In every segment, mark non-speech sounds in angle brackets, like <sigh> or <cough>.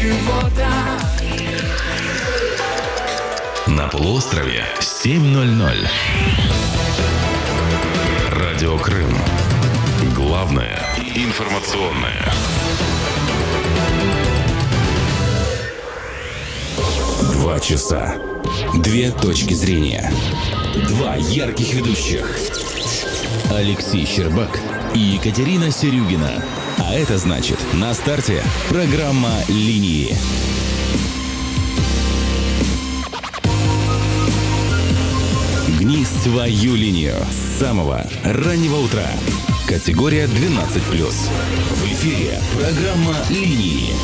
чего-то. На полуострове 7.00. Радио Крым. Главное информационное. Два часа. Две точки зрения. Два ярких ведущих. Алексей Щербак и Екатерина Серюгина. А это значит, на старте программа «Линии». Гни свою линию с самого раннего утра. Категория 12+. В эфире программа «Линии».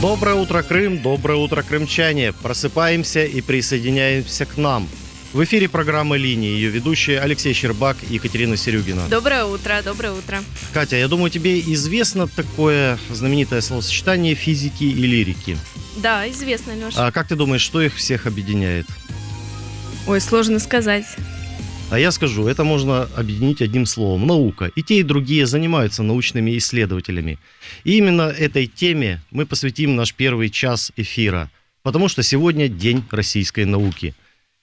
Доброе утро, Крым, доброе утро, крымчане. Просыпаемся и присоединяемся к нам. В эфире программа «Линии», ее ведущие Алексей Щербак и Екатерина Серюгина. Доброе утро, доброе утро. Катя, я думаю, тебе известно такое знаменитое словосочетание физики и лирики. Да, известно, Леша. А как ты думаешь, что их всех объединяет? Ой, сложно сказать. А я скажу, это можно объединить одним словом – наука. И те, и другие занимаются научными исследователями. И именно этой теме мы посвятим наш первый час эфира, потому что сегодня День российской науки.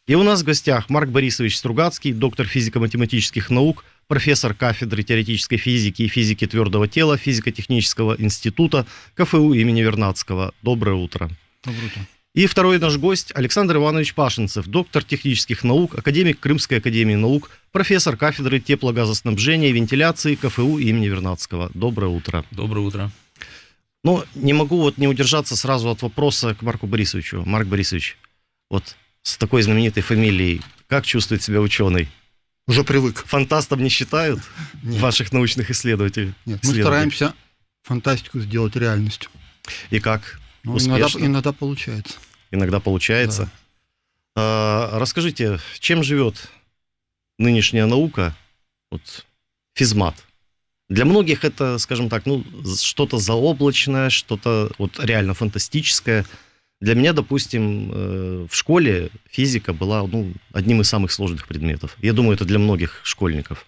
И у нас в гостях Марк Борисович Стругацкий, доктор физико-математических наук, профессор кафедры теоретической физики и физики твердого тела Физико-технического института КФУ имени Вернадского. Доброе утро. Доброе утро. И второй наш гость Александр Иванович Пашинцев, доктор технических наук, академик Крымской академии наук, профессор кафедры теплогазоснабжения и вентиляции КФУ имени Вернадского. Доброе утро. Доброе утро. Но не могу вот не удержаться сразу от вопроса к Марку Борисовичу. Марк Борисович, вот с такой знаменитой фамилией, как чувствует себя ученый? Уже привык. Фантастом не считают Нет. ваших научных исследователей? Нет, мы стараемся фантастику сделать реальностью. И как? Но иногда, Успешно? иногда получается. Иногда получается. А, расскажите, чем живет нынешняя наука, вот, физмат? Для многих это, скажем так, ну, что-то заоблачное, что-то вот реально фантастическое. Для меня, допустим, э, в школе физика была ну, одним из самых сложных предметов. Я думаю, это для многих школьников.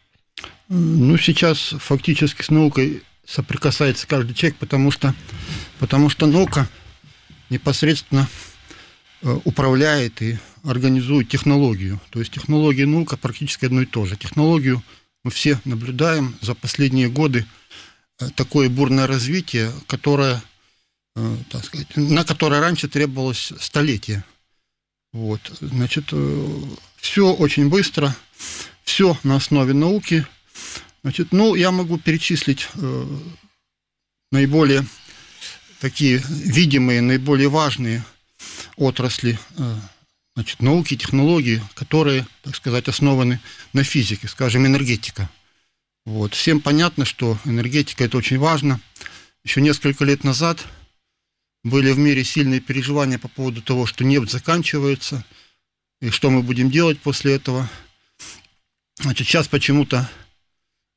Ну, сейчас фактически с наукой соприкасается каждый человек, потому что, потому что наука непосредственно э, управляет и организует технологию. То есть технология и наука практически одно и то же. Технологию мы все наблюдаем за последние годы э, такое бурное развитие, которое, так сказать, на которое раньше требовалось столетие. Вот, значит, все очень быстро, все на основе науки. Значит, ну, я могу перечислить э, наиболее такие видимые, наиболее важные отрасли э, значит, науки, технологии, которые, так сказать, основаны на физике, скажем, энергетика. Вот. Всем понятно, что энергетика это очень важно. Еще несколько лет назад были в мире сильные переживания по поводу того, что нефть заканчивается, и что мы будем делать после этого. Значит, сейчас почему-то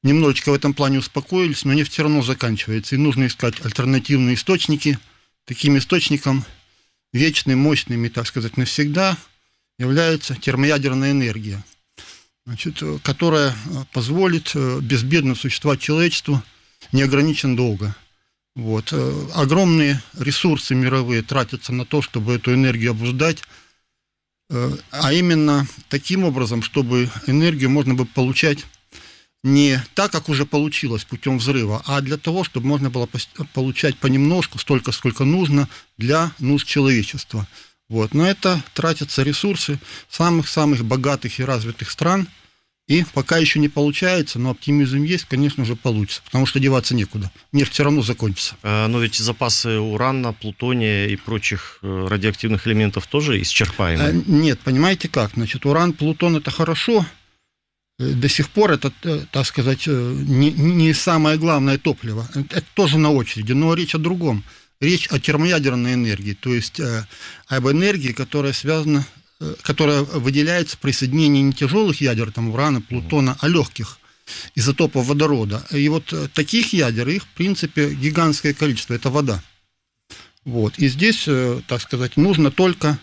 немножечко в этом плане успокоились, но нефть все равно заканчивается, и нужно искать альтернативные источники. Таким источником вечным, мощным и, так сказать, навсегда является термоядерная энергия, значит, которая позволит э, безбедно существовать человечеству неограниченно долго. Вот. э, Огромные ресурсы мировые тратятся на то, чтобы эту энергию обуздать, э, а именно таким образом, чтобы энергию можно было получать не так, как уже получилось путем взрыва, а для того, чтобы можно было получать понемножку, столько, сколько нужно для нужд человечества. Вот. На это тратятся ресурсы самых-самых богатых и развитых стран, и пока еще не получается, но оптимизм есть, конечно же, получится, потому что деваться некуда. Нефть все равно закончится. Э, Но ведь запасы урана, плутония и прочих э, радиоактивных элементов тоже исчерпаемы. А, Нет, понимаете как? Значит, уран, плутон это хорошо. Э, До сих пор это, э, так сказать, э, не, не самое главное топливо. Это тоже на очереди, но речь о другом. Речь о термоядерной энергии, то есть э, об энергии, которая связана, э, которая выделяется при соединении не тяжелых ядер, там урана, плутона, а легких изотопов водорода. И вот э, таких ядер, их, в принципе, гигантское количество, это вода. Вот. И здесь, э, так сказать, нужно только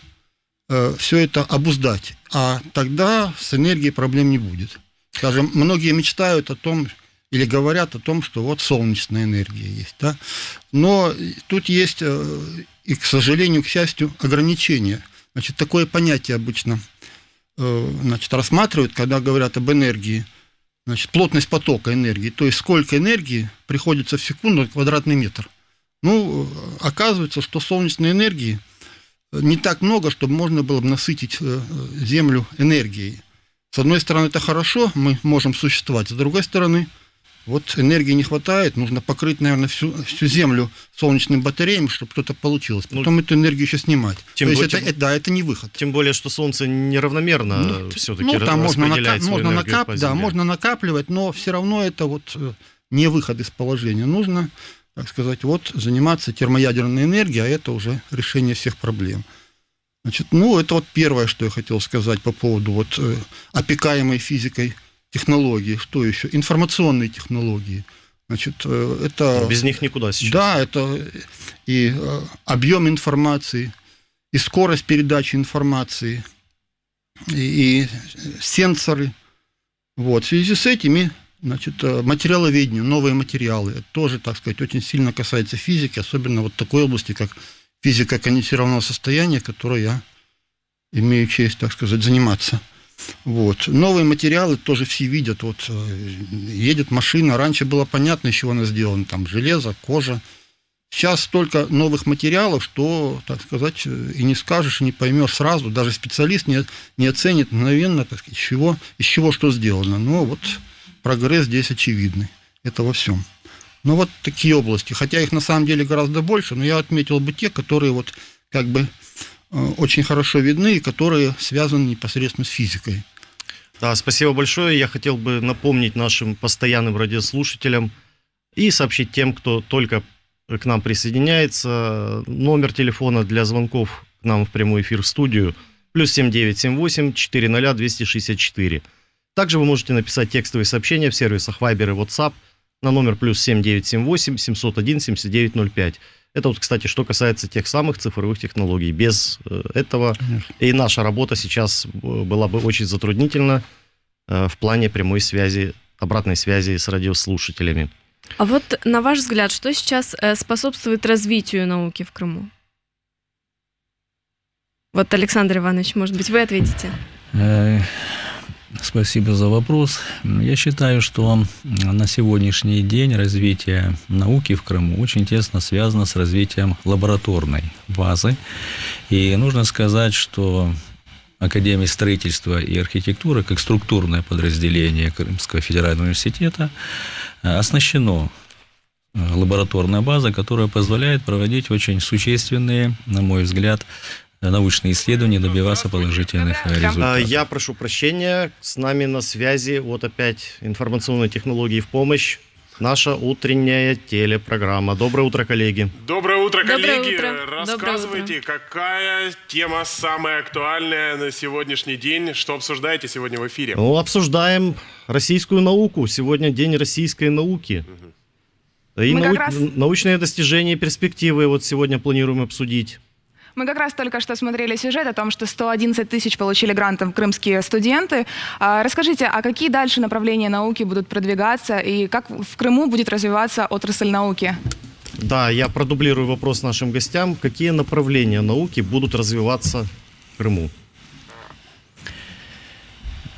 все это обуздать, а тогда с энергией проблем не будет. Скажем, многие мечтают о том, или говорят о том, что вот солнечная энергия есть. Да? Но тут есть, э, и, к сожалению, к счастью, ограничения. Значит, такое понятие обычно э, значит, рассматривают, когда говорят об энергии. Значит, плотность потока энергии, то есть сколько энергии приходится в секунду на квадратный метр. Ну, оказывается, что солнечной энергии не так много, чтобы можно было бы насытить э, Землю энергией. С одной стороны, это хорошо, мы можем существовать, с другой стороны, вот энергии не хватает, нужно покрыть, наверное, всю, всю землю солнечным батареями, чтобы что-то получилось. Ну, Потом ну, эту энергию еще снимать. Тем То есть тем, это, да, это не выход. Тем более, что Солнце неравномерно ну, все-таки ну, там можно, нака- можно, накап- да, можно накапливать, но все равно это вот э, не выход из положения. Нужно, так сказать, вот заниматься термоядерной энергией, а это уже решение всех проблем. Значит, ну, это вот первое, что я хотел сказать по поводу вот э, опекаемой физикой технологии, что еще? Информационные технологии. Значит, э, это... Без них никуда сейчас. Да, это и э, объем информации, и скорость передачи информации, и, и сенсоры. Вот. В связи с этими значит, э, материаловедение, новые материалы, это тоже, так сказать, очень сильно касается физики, особенно вот такой области, как физика конденсированного состояния, которой я имею честь, так сказать, заниматься. Вот. Новые материалы тоже все видят. Вот э, едет машина. Раньше было понятно, из чего она сделана. Там железо, кожа. Сейчас столько новых материалов, что, так сказать, э, и не скажешь, и не поймешь сразу. Даже специалист не, не оценит мгновенно, так сказать, чего, из чего что сделано. Но вот прогресс здесь очевидный. Это во всем. Ну вот такие области. Хотя их на самом деле гораздо больше, но я отметил бы те, которые вот как бы очень хорошо видны и которые связаны непосредственно с физикой. Да, спасибо большое. Я хотел бы напомнить нашим постоянным радиослушателям и сообщить тем, кто только к нам присоединяется, номер телефона для звонков к нам в прямой эфир в студию плюс 7978 400 264. Также вы можете написать текстовые сообщения в сервисах Viber и WhatsApp на номер плюс 7978 701 7905. Это вот, кстати, что касается тех самых цифровых технологий. Без э, этого Конечно. и наша работа сейчас была бы очень затруднительна э, в плане прямой связи, обратной связи с радиослушателями. А вот на ваш взгляд, что сейчас э, способствует развитию науки в Крыму? Вот, Александр Иванович, может быть, вы ответите? Спасибо за вопрос. Я считаю, что на сегодняшний день развитие науки в Крыму очень тесно связано с развитием лабораторной базы. И нужно сказать, что Академия строительства и архитектуры, как структурное подразделение Крымского федерального университета, оснащено лабораторная база, которая позволяет проводить очень существенные, на мой взгляд, научные исследования, добиваться положительных результатов. Я прошу прощения, с нами на связи, вот опять информационные технологии в помощь. Наша утренняя телепрограмма. Доброе утро, коллеги. Доброе утро, коллеги. Доброе утро. Рассказывайте, Доброе утро. какая тема самая актуальная на сегодняшний день? Что обсуждаете сегодня в эфире? Ну, обсуждаем российскую науку. Сегодня день российской науки. Угу. И нау... раз... научные достижения и перспективы вот сегодня планируем обсудить. Мы как раз только что смотрели сюжет о том, что 111 тысяч получили грантов крымские студенты. А, расскажите, а какие дальше направления науки будут продвигаться и как в Крыму будет развиваться отрасль науки? Да, я продублирую вопрос нашим гостям. Какие направления науки будут развиваться в Крыму?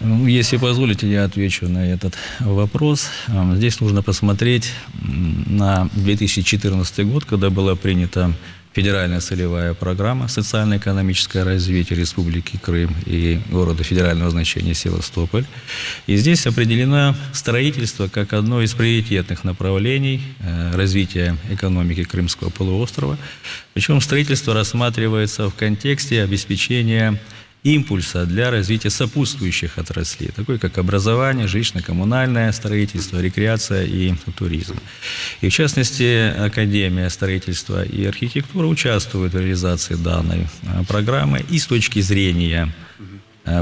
Ну, если позволите, я отвечу на этот вопрос. Здесь нужно посмотреть на 2014 год, когда была принята федеральная целевая программа «Социально-экономическое развитие Республики Крым и города федерального значения Севастополь». И здесь определено строительство как одно из приоритетных направлений э, развития экономики Крымского полуострова. Причем строительство рассматривается в контексте обеспечения импульса для развития сопутствующих отраслей, такой как образование, жилищно-коммунальное строительство, рекреация и туризм. И в частности, Академия строительства и архитектуры участвует в реализации данной а, программы и с точки зрения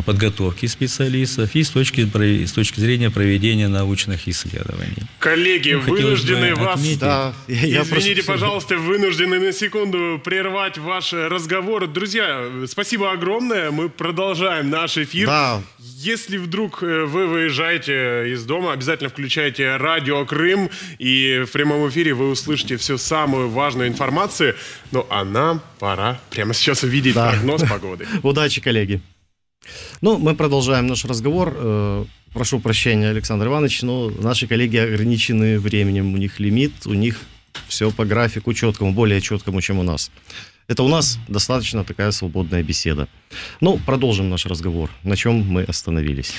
подготовки специалистов и с точки, с точки зрения проведения научных исследований. Коллеги, ну, вынуждены вас... Отметить... Да, я Извините, просто... пожалуйста, вынуждены на секунду прервать ваш разговор. Друзья, спасибо огромное. Мы продолжаем наш эфир. Да. Если вдруг э, вы выезжаете из дома, обязательно включайте радио Крым, и в прямом эфире вы услышите всю самую важную информацию. Ну, а нам пора прямо сейчас увидеть да. прогноз погоды. <laughs> Удачи, коллеги. Ну, мы продолжаем наш разговор. Э, прошу прощения, Александр Иванович, но наши коллеги ограничены временем, у них лимит, у них все по графику четкому, более четкому, чем у нас. Это у нас достаточно такая свободная беседа. Ну, продолжим наш разговор. На чем мы остановились?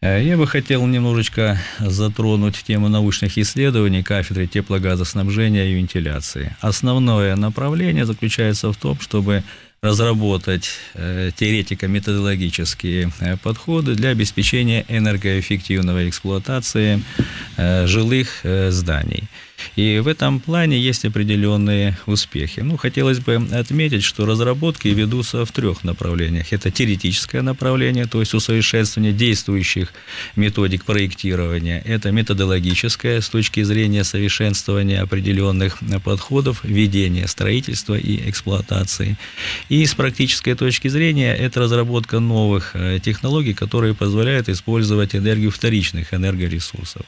Э, я бы хотел немножечко затронуть тему научных исследований кафедры теплогазоснабжения и вентиляции. Основное направление заключается в том, чтобы разработать э, теоретико-методологические э, подходы для обеспечения энергоэффективной эксплуатации э, жилых зданий. И в этом плане есть определенные успехи. Ну, хотелось бы отметить, что разработки ведутся в трех направлениях. Это теоретическое направление, то есть усовершенствование действующих методик проектирования. Это методологическое с точки зрения совершенствования определенных подходов ведения строительства и эксплуатации. И с практической точки зрения это разработка новых э, технологий, которые позволяют использовать энергию вторичных энергоресурсов.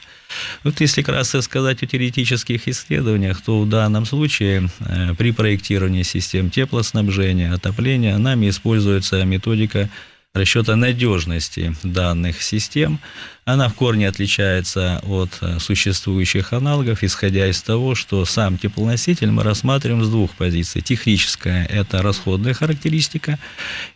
Вот если кратко сказать о теоретических исследованиях, то в данном случае э, при проектировании систем теплоснабжения, отопления нами используется методика расчета надежности данных систем – она в корне отличается от э, существующих аналогов, исходя из того, что сам теплоноситель мы рассматриваем с двух позиций. Техническая – это расходная характеристика,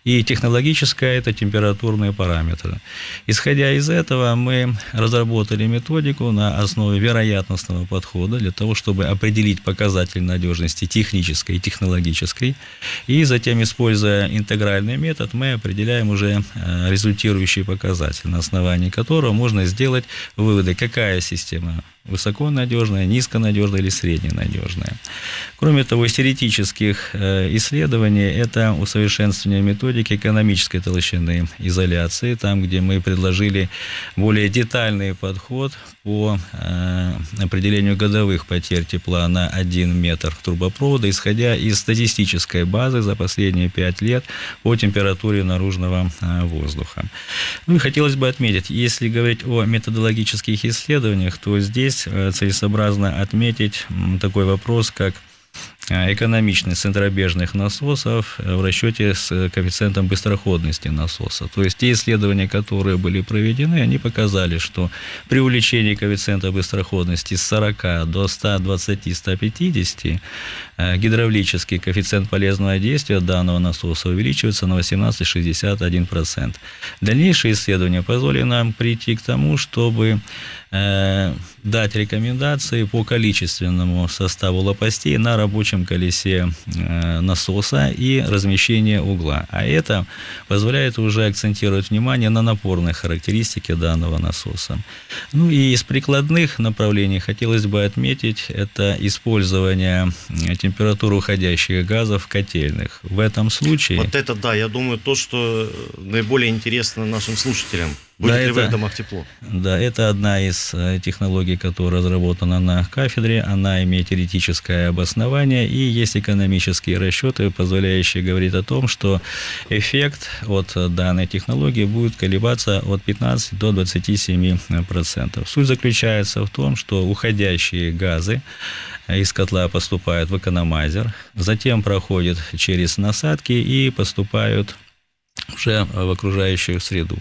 и технологическая – это температурные параметры. Исходя из этого, мы разработали методику на основе вероятностного подхода для того, чтобы определить показатель надежности технической и технологической, и затем, используя интегральный метод, мы определяем уже э, результирующий показатель, на основании которого можно сделать выводы, какая система высоконадежная, низконадежная или средненадежная. Кроме того, из теоретических э, исследований это усовершенствование методики экономической толщины изоляции, там, где мы предложили более детальный подход по э, определению годовых потерь тепла на 1 метр трубопровода, исходя из статистической базы за последние 5 лет по температуре наружного э, воздуха. Ну и хотелось бы отметить, если говорить о методологических исследованиях, то здесь здесь э, целесообразно отметить такой вопрос, как э, экономичность центробежных насосов э, в расчете с коэффициентом быстроходности насоса. То есть те исследования, которые были проведены, они показали, что при увеличении коэффициента быстроходности с 40 до 120-150 гидравлический коэффициент полезного действия данного насоса увеличивается на 18,61%. Дальнейшие исследования позволили нам прийти к тому, чтобы Э, дать рекомендации по количественному составу лопастей на рабочем колесе э, насоса и размещение угла. А это позволяет уже акцентировать внимание на напорной характеристике данного насоса. Ну и из прикладных направлений хотелось бы отметить это использование температуры уходящих газов котельных. В этом случае... Вот это да, я думаю, то, что наиболее интересно нашим слушателям. Будет да, ли это, в домах тепло? Да, это одна из э, технологий, которая разработана на кафедре. Она имеет теоретическое обоснование и есть экономические расчеты, позволяющие говорить о том, что эффект от данной технологии будет колебаться от 15 до 27 процентов. Суть заключается в том, что уходящие газы из котла поступают в экономайзер, затем проходят через насадки и поступают уже в окружающую среду.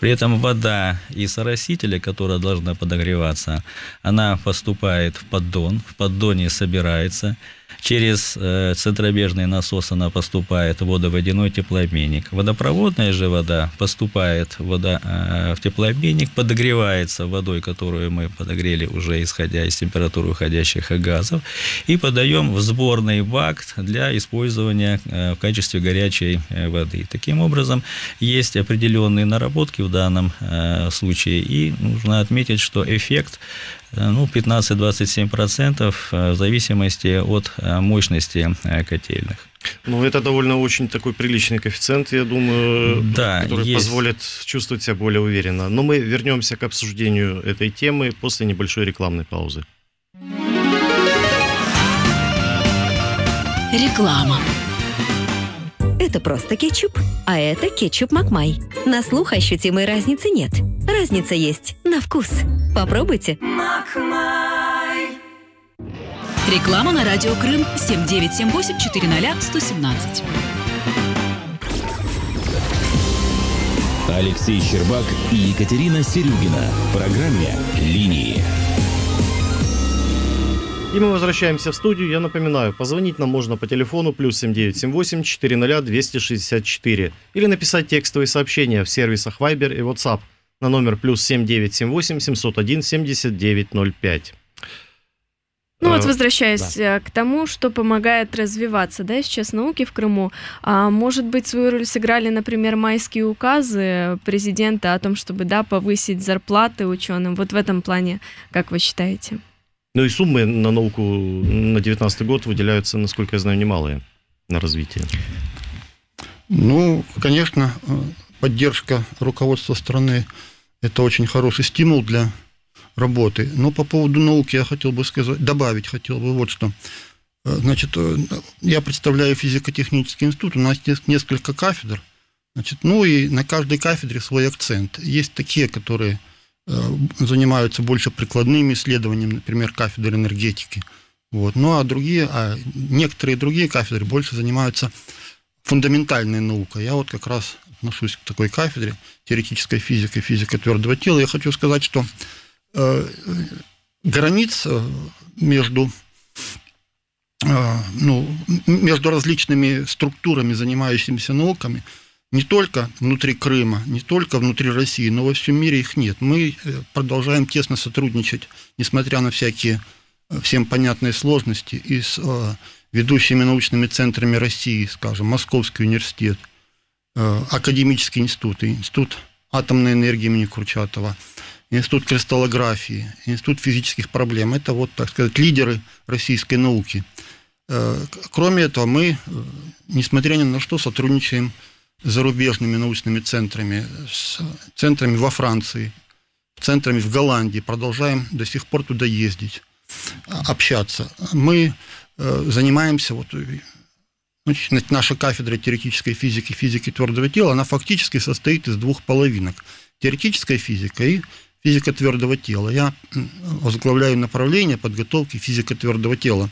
При этом вода из оросителя, которая должна подогреваться, она поступает в поддон, в поддоне собирается, Через э, центробежный насос она поступает в водоводяной теплообменник. Водопроводная же вода поступает вода, э, в теплообменник, подогревается водой, которую мы подогрели уже исходя из температуры уходящих газов, и подаем в сборный бак для использования э, в качестве горячей воды. Таким образом, есть определенные наработки в данном случае, и нужно отметить, что эффект ну, 15-27% в зависимости от мощности котельных. Ну, это довольно очень такой приличный коэффициент, я думаю, да, который есть. позволит чувствовать себя более уверенно. Но мы вернемся к обсуждению этой темы после небольшой рекламной паузы. Реклама. Это просто кетчуп, а это кетчуп Макмай. На слух ощутимой разницы нет. Разница есть на вкус. Попробуйте. Макмай. Реклама на радио Крым 7978 400 117. Алексей Щербак и Екатерина Серюгина в программе «Линии». И мы возвращаемся в студию. Я напоминаю, позвонить нам можно по телефону плюс 7978 400 264 или написать текстовые сообщения в сервисах Viber и WhatsApp на номер плюс 7978 701 7905. Ну вот э, возвращаясь да. Э, к тому, что помогает развиваться, да, сейчас науки в Крыму, а может быть свою роль сыграли, например, майские указы президента о том, чтобы, да, повысить зарплаты ученым. Вот в этом плане, как вы считаете? Ну и суммы на науку на 2019 год выделяются, насколько я знаю, немалые на развитие. Ну, конечно, поддержка руководства страны – это очень хороший стимул для работы. Но по поводу науки я хотел бы сказать, добавить хотел бы вот что. Значит, я представляю физико-технический институт, у нас есть несколько кафедр, значит, ну и на каждой кафедре свой акцент. Есть такие, которые – Э, занимаются больше прикладными исследованиями, например, кафедры энергетики. Вот. Ну а другие, а некоторые другие кафедры больше занимаются фундаментальной наукой. Я вот как раз отношусь к такой кафедре, теоретической физика, физика твердого тела. Я хочу сказать, что э, границ э, между э, ну, между различными структурами, занимающимися науками, не только внутри Крыма, не только внутри России, но во всем мире их нет. Мы э, продолжаем тесно сотрудничать, несмотря на всякие э, всем понятные сложности, и с э, ведущими научными центрами России, скажем, Московский университет, Академический институт, Институт атомной энергии имени Курчатова, Институт кристаллографии, Институт физических проблем. Это вот, так сказать, лидеры российской науки. Кроме этого, мы, несмотря ни на что, сотрудничаем зарубежными научными центрами, с центрами во Франции, центрами в Голландии, продолжаем до сих пор туда ездить, общаться. Мы э, занимаемся, вот, значит, наша кафедра теоретической физики, физики твердого тела, она фактически состоит из двух половинок. Теоретическая физика и физика твердого тела. Я возглавляю направление подготовки физика твердого тела.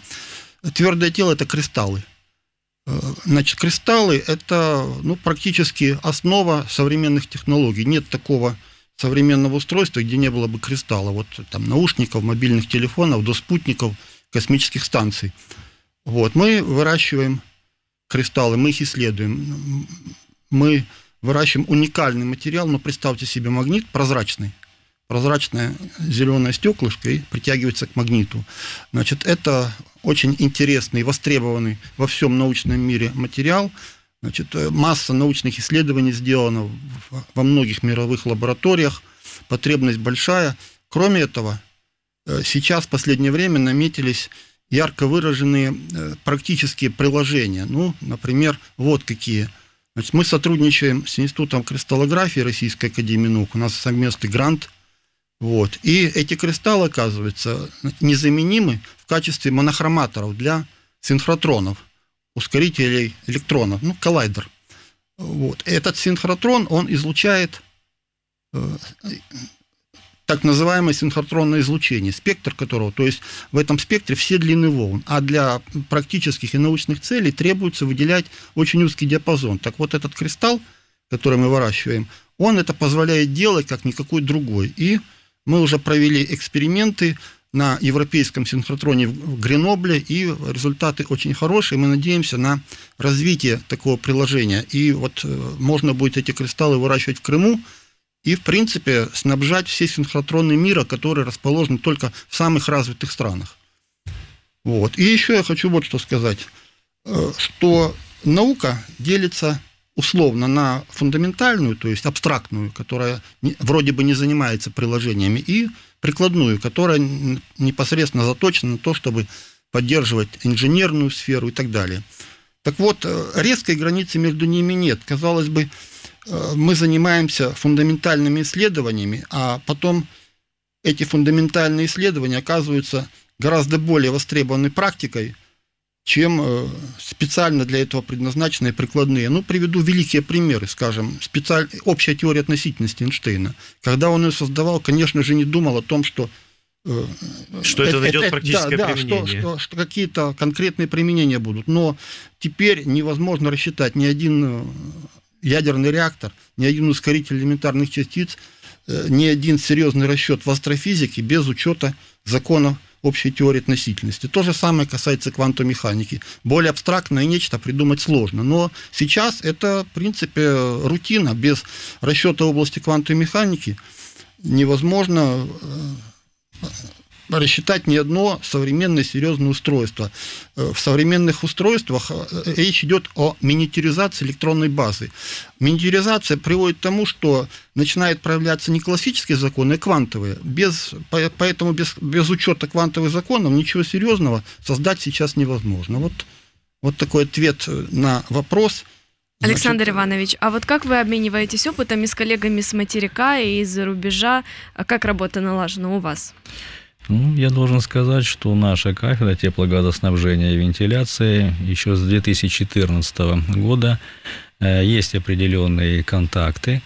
Твердое тело – это кристаллы. Значит, кристаллы – это ну, практически основа современных технологий. Нет такого современного устройства, где не было бы кристалла. Вот там наушников, мобильных телефонов, до спутников, космических станций. Вот, мы выращиваем кристаллы, мы их исследуем. Мы выращиваем уникальный материал, но представьте себе магнит прозрачный, прозрачное зеленое стеклышко и притягивается к магниту. Значит, это очень интересный, востребованный во всем научном мире материал. Значит, э, масса научных исследований сделана во многих мировых лабораториях, потребность большая. Кроме этого, э, сейчас в последнее время наметились ярко выраженные э, практические приложения. Ну, например, вот какие. Значит, мы сотрудничаем с Институтом кристаллографии Российской Академии Наук. У нас совместный грант вот. И эти кристаллы, оказывается, незаменимы в качестве монохроматоров для синхротронов, ускорителей электронов, ну, коллайдер. Вот. Этот синхротрон, он излучает э, так называемое синхротронное излучение, спектр которого, то есть в этом спектре все длины волн, а для практических и научных целей требуется выделять очень узкий диапазон. Так вот этот кристалл, который мы выращиваем, он это позволяет делать как никакой другой. И мы уже провели эксперименты на европейском синхротроне в Гренобле, и результаты очень хорошие. Мы надеемся на развитие такого приложения. И вот э, можно будет эти кристаллы выращивать в Крыму, и, в принципе, снабжать все синхротроны мира, которые расположены только в самых развитых странах. Вот. И еще я хочу вот что сказать, э, что наука делится условно на фундаментальную, то есть абстрактную, которая вроде бы не занимается приложениями, и прикладную, которая непосредственно заточена на то, чтобы поддерживать инженерную сферу и так далее. Так вот, э, резкой границы между ними нет. Казалось бы, э, мы занимаемся фундаментальными исследованиями, а потом эти фундаментальные исследования оказываются гораздо более востребованной практикой, чем э, специально для этого предназначенные прикладные. Ну, приведу великие примеры, скажем, специаль... общая теория относительности Эйнштейна. Когда он ее создавал, конечно же, не думал о том, что э, что это, это найдет это, практическое да, применение. Да, что, что, что какие-то конкретные применения будут. Но теперь невозможно рассчитать ни один э, ядерный реактор, ни один ускоритель элементарных частиц, ни один серьезный расчет в астрофизике без учета законов общей теории относительности. То же самое касается квантовой механики. Более абстрактное нечто придумать сложно. Но сейчас это, в принципе, рутина. Без расчета области квантовой механики невозможно э, рассчитать ни одно современное серьезное устройство. Э, в современных устройствах э, речь идет о миниатюризации электронной базы. Миниатюризация приводит к тому, что начинает проявляться не классические законы, а квантовые. Без, поэтому без, без учета квантовых законов ничего серьезного создать сейчас невозможно. Вот, вот такой ответ на вопрос – Александр Значит, Иванович, а вот как вы обмениваетесь опытами с коллегами с материка и из-за рубежа? А как работа налажена у вас? Ну, я должен сказать, что наша кафедра теплогазоснабжения и вентиляции еще с 2014 года э, есть определенные контакты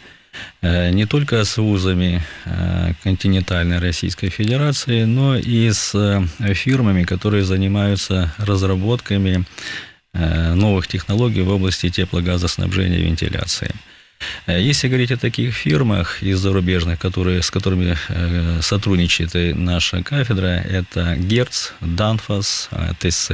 э, не только с вузами э, континентальной Российской Федерации, но и с фирмами, которые занимаются разработками новых технологий в области теплогазоснабжения и вентиляции. Э, если говорить о таких фирмах из зарубежных, которые, с которыми э, сотрудничает наша кафедра, это Герц, Данфас, э, ТС.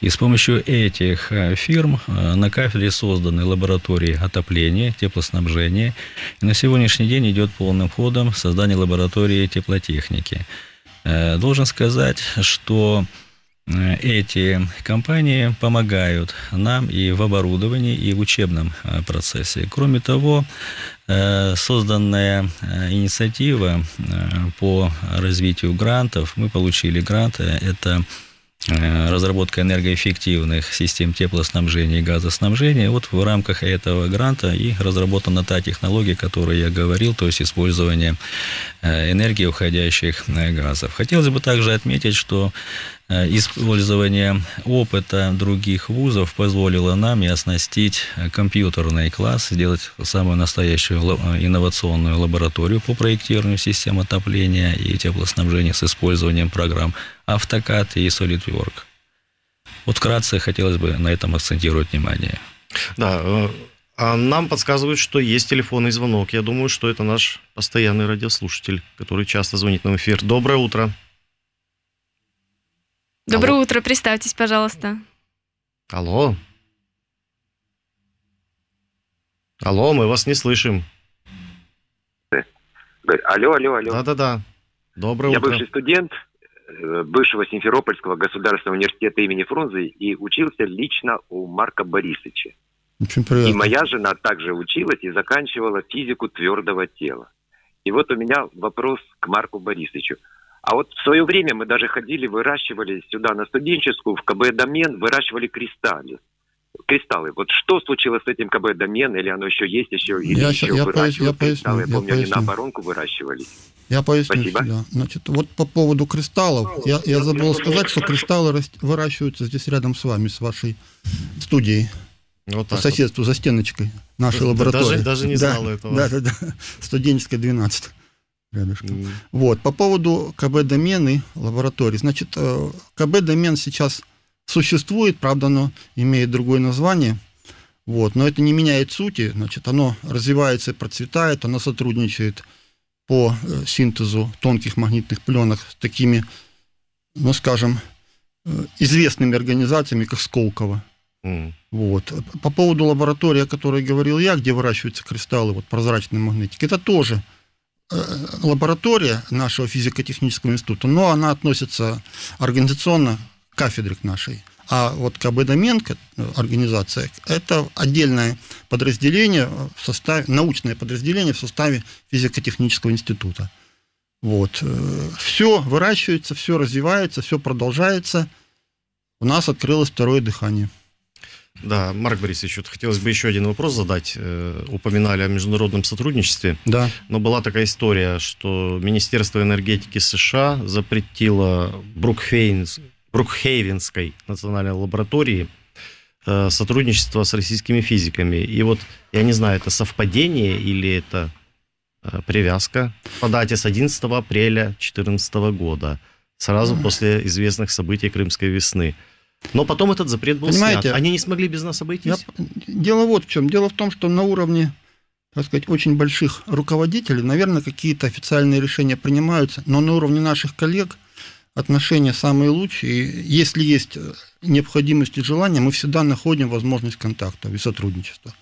И с помощью этих фирм на кафедре созданы лаборатории отопления, теплоснабжения. И на сегодняшний день идет полным ходом создание лаборатории теплотехники. Должен сказать, что эти компании помогают нам и в оборудовании, и в учебном э, процессе. Кроме того, э, созданная инициатива по развитию грантов, мы получили гранты, это разработка энергоэффективных систем теплоснабжения и газоснабжения. Вот в рамках этого гранта и разработана та технология, о которой я говорил, то есть использование энергии уходящих газов. Хотелось бы также отметить, что Э, использование опыта других вузов позволило нам и оснастить компьютерный класс, сделать самую настоящую э, инновационную лабораторию по проектированию систем отопления и теплоснабжения с использованием программ AutoCAD и SolidWorks. Вот вкратце хотелось бы на этом акцентировать внимание. Да, э, а нам подсказывают, что есть телефонный звонок. Я думаю, что это наш постоянный радиослушатель, который часто звонит нам в эфир. Доброе утро. Доброе Алло. утро, представьтесь, пожалуйста. Алло. Алло, мы вас не слышим. Алло, алло, алло. Да-да-да. Доброе Я утро. Я бывший студент э, бывшего Симферопольского государственного университета имени Фрунзе и учился лично у Марка Борисовича. Очень приятно. И моя жена также училась и заканчивала физику твердого тела. И вот у меня вопрос к Марку Борисовичу. А вот в свое время мы даже ходили, выращивали сюда на студенческую, в КБ «Домен», выращивали кристаллы. Кристаллы. Вот что случилось с этим КБ «Домен», или оно еще есть, еще, или я, еще я выращивают поясню, кристаллы? Я, я помню, поясню. они на оборонку выращивали. Я поясню Спасибо. сюда. Значит, вот по поводу кристаллов, я, я забыл сказать, что кристаллы выращиваются здесь рядом с вами, с вашей студией. Вот по соседству вот. за стеночкой нашей лаборатории. Даже, даже не знал да, этого. Да, да, да. Студенческая 12 рядышком. Mm. Вот, по поводу КБ-домены лаборатории. Значит, э, КБ-домен сейчас существует, правда, оно имеет другое название, вот, но это не меняет сути, значит, оно развивается и процветает, оно сотрудничает по э, синтезу тонких магнитных пленок с такими, ну, скажем, э, известными организациями, как Сколково. Mm. Вот. По поводу лаборатории, о которой говорил я, где выращиваются кристаллы вот, прозрачной магнетики, это тоже лаборатория нашего физико-технического института, но она относится организационно к кафедре к нашей. А вот Кабыдаменко организация – это отдельное подразделение в составе, научное подразделение в составе физико-технического института. Вот. Все выращивается, все развивается, все продолжается. У нас открылось второе дыхание. Да, Марк Борисович, вот хотелось бы еще один вопрос задать. Э, упоминали о международном сотрудничестве. Да. Но была такая история, что Министерство энергетики США запретило Брукхейнс, Брукхейвенской национальной лаборатории э, сотрудничество с российскими физиками. И вот, я не знаю, это совпадение или это э, привязка по дате с 11 апреля 2014 года, сразу после известных событий Крымской весны. Но потом этот запрет был Понимаете, снят. Они не смогли без нас обойтись. Я... Дело вот в чем. Дело в том, что на уровне так сказать, очень больших руководителей, наверное, какие-то официальные решения принимаются, но на уровне наших коллег отношения самые лучшие. И если есть необходимость и желание, мы всегда находим возможность контакта и сотрудничества.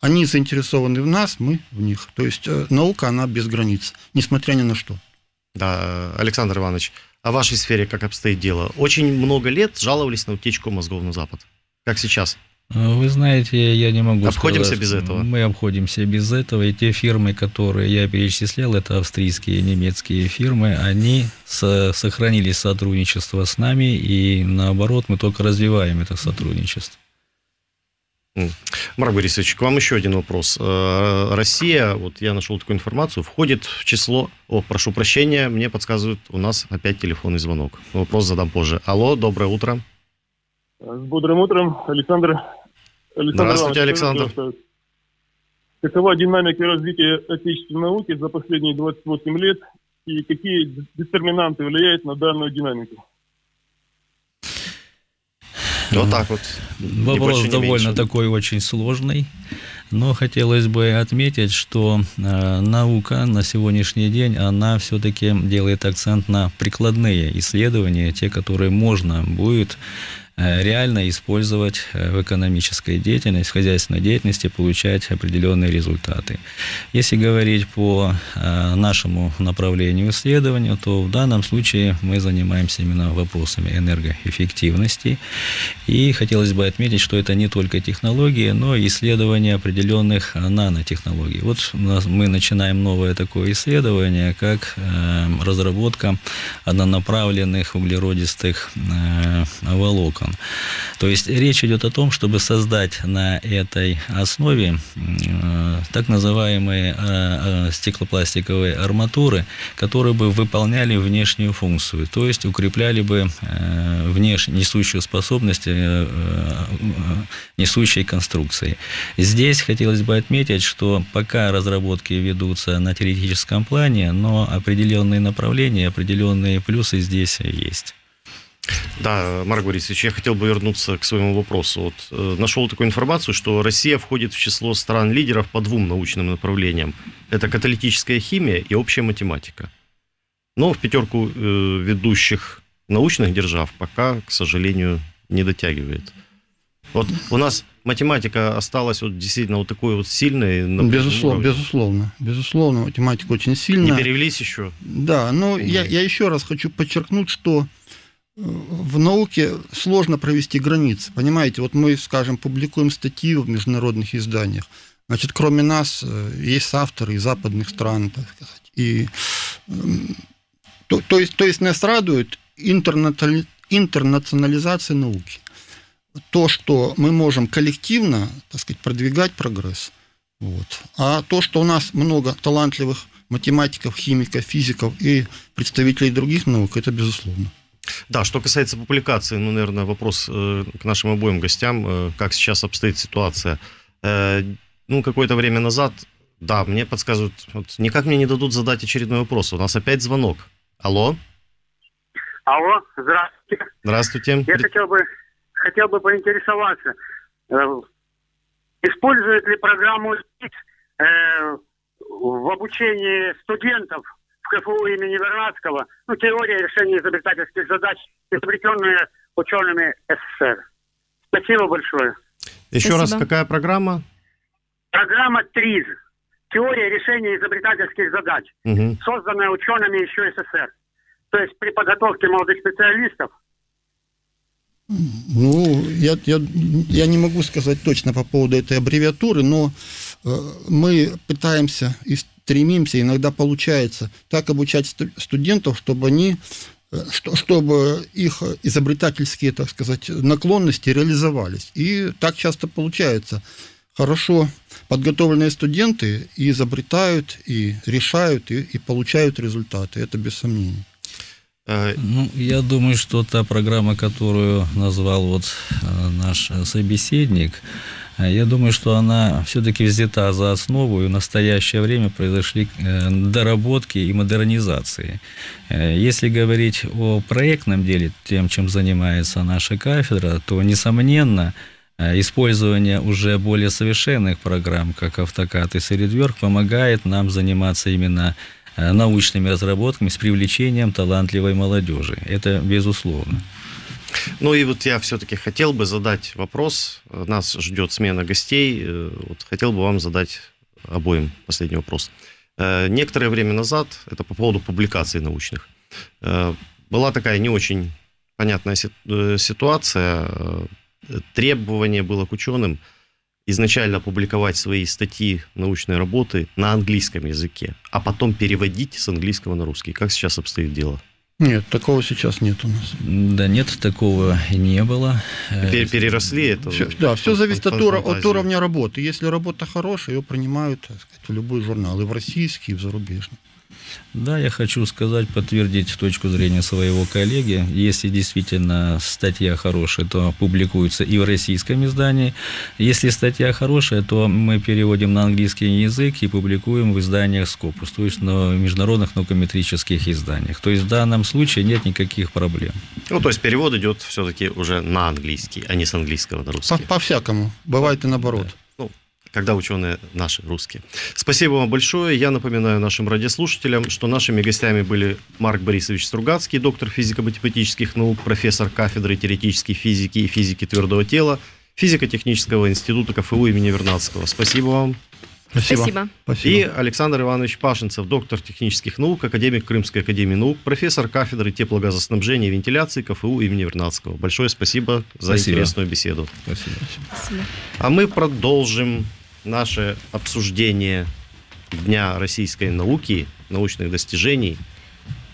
Они заинтересованы в нас, мы в них. То есть э, наука, она без границ, несмотря ни на что. Да, Александр Иванович, о вашей сфере как обстоит дело? Очень много лет жаловались на утечку мозгов на Запад. Как сейчас? Вы знаете, я не могу Обходимся сказать, без этого? Мы обходимся без этого. И те фирмы, которые я перечислял, это австрийские и немецкие фирмы, они со сохранили сотрудничество с нами, и наоборот, мы только развиваем это сотрудничество. Марк Борисович, к вам еще один вопрос. Э, Россия, вот я нашел такую информацию, входит в число... О, прошу прощения, мне подсказывают, у нас опять телефонный звонок. Вопрос задам позже. Алло, доброе утро. С бодрым утром, Александр. Александр Здравствуйте, Иванович, Александр. Какова динамика развития отечественной науки за последние 28 лет и какие детерминанты влияют на данную динамику? Вот так вот. Вопрос больше, довольно меньше. такой очень сложный. Но хотелось бы отметить, что э, наука на сегодняшний день, она все-таки делает акцент на прикладные исследования, те, которые можно будет реально использовать э, в экономической деятельности, в хозяйственной деятельности, получать определенные результаты. Если говорить по э, нашему направлению исследования, то в данном случае мы занимаемся именно вопросами энергоэффективности. И хотелось бы отметить, что это не только технологии, но и исследование определенных нанотехнологий. Вот мы начинаем новое такое исследование, как разработка однонаправленных углеродистых волокон волокон. То есть речь идет о том, чтобы создать на этой основе э, так называемые э, э, стеклопластиковые арматуры, которые бы выполняли внешнюю функцию, то есть укрепляли бы внешнюю несущую способность несущей конструкции. Здесь хотелось бы отметить, что пока разработки ведутся на теоретическом плане, но определенные направления, определенные плюсы здесь есть. Да, Марк Борисович, я хотел бы вернуться к своему вопросу. Вот, э, нашел такую информацию, что Россия входит в число стран-лидеров по двум научным направлениям. Это каталитическая химия и общая математика. Но в пятерку э, ведущих научных держав пока, к сожалению, не дотягивает. Вот у нас математика осталась вот действительно вот такой вот сильной. Безусловно, безусловно, безусловно, математика очень сильная. Не перевелись еще? Да, но я, я еще раз хочу подчеркнуть, что в науке сложно провести границы. Понимаете, вот мы, скажем, публикуем статьи в международных изданиях. Значит, кроме нас э, есть авторы из западных стран, так сказать. И, то, то, есть, то есть нас радует интернационализация науки. То, что мы можем коллективно, так сказать, продвигать прогресс. Вот. А то, что у нас много талантливых математиков, химиков, физиков и представителей других наук, это безусловно. Да, что касается публикации, ну, наверное, вопрос э, к нашим обоим гостям, э, как сейчас обстоит ситуация. Э, ну, какое-то время назад, да, мне подсказывают, вот, никак мне не дадут задать очередной вопрос. У нас опять звонок. Алло? Алло, здравствуйте. Здравствуйте. Я хотел бы, хотел бы поинтересоваться, э, использует ли программу э, в обучении студентов в КФУ имени Вернадского, ну, теория решения изобретательских задач, изобретенная учеными СССР. Спасибо большое. Еще Спасибо. раз, какая программа? Программа ТРИЗ. Теория решения изобретательских задач, угу. созданная учеными еще СССР. То есть при подготовке молодых специалистов Ну, я, я, я не могу сказать точно по поводу этой аббревиатуры, но э, мы пытаемся и стремимся, иногда получается, так обучать студентов, чтобы они э, чтобы их изобретательские, так сказать, наклонности реализовались. И так часто получается. Хорошо подготовленные студенты и изобретают, и решают, и, и получают результаты. Это без сомнений. Э, ну, я думаю, что та программа, которую назвал вот э, наш собеседник, я думаю, что она все-таки взята за основу, и в настоящее время произошли доработки и модернизации. Если говорить о проектном деле, тем, чем занимается наша кафедра, то, несомненно, использование уже более совершенных программ, как AutoCAD и SolidWorks, помогает нам заниматься именно Э, научными разработками с привлечением талантливой молодежи. Это безусловно. Ну и вот я все-таки хотел бы задать вопрос. Нас ждет смена гостей. Э, вот хотел бы вам задать обоим последний вопрос. Э, некоторое время назад, это по поводу публикаций научных, была такая не очень понятная ситуация. Требование было к ученым – изначально публиковать свои статьи, научные работы на английском языке, а потом переводить с английского на русский. Как сейчас обстоит дело? Нет, такого сейчас нет у нас. Да нет, такого не было. Переросли это? Все, да, все зависит от, ура, от уровня работы. Если работа хорошая, ее принимают так сказать, в любой журнал, и в российский, и в зарубежный. Да, я хочу сказать, подтвердить точку зрения своего коллеги. Если действительно статья хорошая, то публикуется и в российском издании. Если статья хорошая, то мы переводим на английский язык и публикуем в изданиях Scopus, то есть на международных наукометрических изданиях. То есть в данном случае нет никаких проблем. Ну, то есть перевод идет все-таки уже на английский, а не с английского на русский. По-всякому. Бывает и наоборот. Да когда ученые наши русские. Спасибо вам большое. Я напоминаю нашим радиослушателям, что нашими гостями были Марк Борисович Стругацкий, доктор физико-математических наук, профессор кафедры теоретической физики и физики твердого тела, физико-технического института КФУ имени Вернадского. Спасибо вам. Спасибо. Спасибо. И Александр Иванович Пашинцев, доктор технических наук, академик Крымской академии наук, профессор кафедры теплогазоснабжения и вентиляции КФУ имени Вернадского. Большое спасибо за спасибо. интересную беседу. Спасибо. спасибо. А мы продолжим наше обсуждение Дня российской науки, научных достижений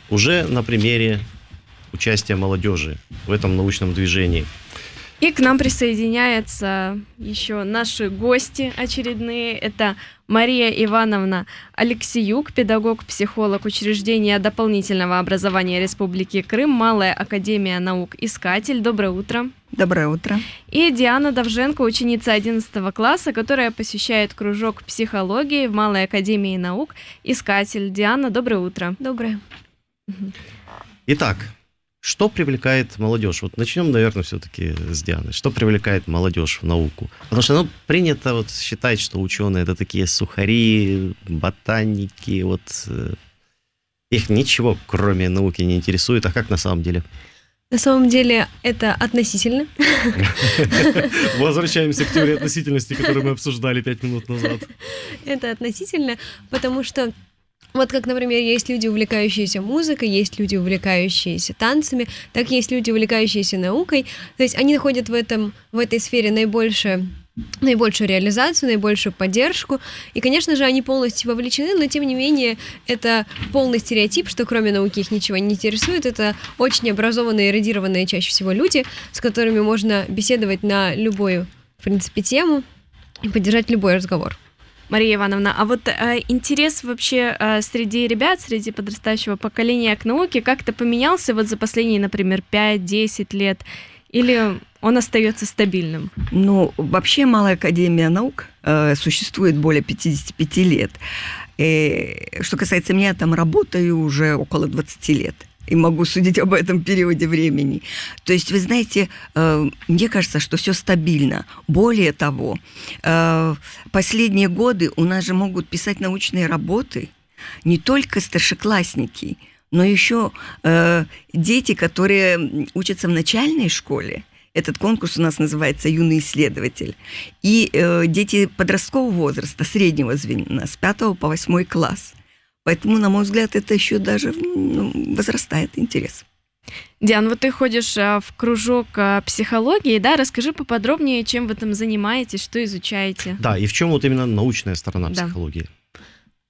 уже на примере участия молодежи в этом научном движении. И к нам присоединяются еще наши гости очередные. Это Мария Ивановна Алексеюк, педагог-психолог учреждения дополнительного образования Республики Крым, Малая Академия наук «Искатель». Доброе утро. Доброе утро. И Диана Довженко, ученица 11 класса, которая посещает кружок психологии в Малой Академии наук «Искатель». Диана, доброе утро. Доброе. Итак, что привлекает молодежь? Вот начнем, наверное, все-таки с Дианы. Что привлекает молодежь в науку? Потому что ну, принято вот считать, что ученые это такие сухари, ботаники, вот э, их ничего кроме науки не интересует. А как на самом деле? На самом деле это относительно. Возвращаемся к теории относительности, которую мы обсуждали пять минут назад. Это относительно, потому что вот как, например, есть люди, увлекающиеся музыкой, есть люди, увлекающиеся танцами, так есть люди, увлекающиеся наукой. То есть они находят в, этом, в этой сфере наибольшее наибольшую реализацию, наибольшую поддержку. И, конечно же, они полностью вовлечены, но, тем не менее, это полный стереотип, что кроме науки их ничего не интересует. Это очень образованные, эрудированные чаще всего люди, с которыми можно беседовать на любую, в принципе, тему и поддержать любой разговор. Мария Ивановна, а вот э, интерес вообще э, среди ребят, среди подрастающего поколения к науке как-то поменялся вот за последние, например, 5-10 лет? Или он остается стабильным? Ну, вообще Малая Академия Наук э, существует более 55 лет. И, что касается меня, я там работаю уже около 20 лет и могу судить об этом периоде времени. То есть, вы знаете, э, мне кажется, что все стабильно. Более того, э, последние годы у нас же могут писать научные работы не только старшеклассники, но еще э, дети, которые учатся в начальной школе. Этот конкурс у нас называется «Юный исследователь». И э, дети подросткового возраста, среднего звена, с 5 по 8 класс – Поэтому, на мой взгляд, это еще даже ну, возрастает интерес. Диан, вот ты ходишь в кружок психологии, да? Расскажи поподробнее, чем вы там занимаетесь, что изучаете. Да, и в чем вот именно научная сторона да. психологии?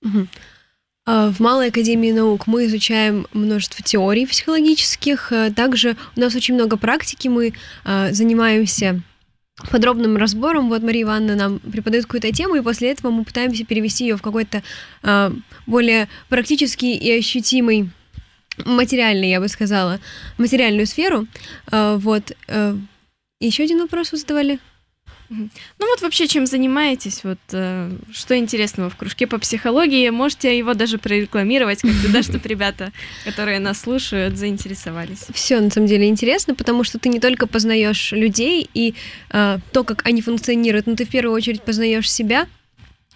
Угу. В Малой Академии наук мы изучаем множество теорий психологических. Также у нас очень много практики. Мы занимаемся подробным разбором. Вот Мария Ивановна нам преподает какую-то тему, и после этого мы пытаемся перевести ее в какой-то более практический и ощутимый материальный, я бы сказала, материальную сферу. Вот. Еще один вопрос вы задавали. Ну вот вообще чем занимаетесь? Вот э, что интересного в кружке по психологии? Можете его даже прорекламировать как-то, да, чтобы ребята, которые нас слушают, заинтересовались. Все на самом деле интересно, потому что ты не только познаешь людей и э, то, как они функционируют, но ты в первую очередь познаешь себя,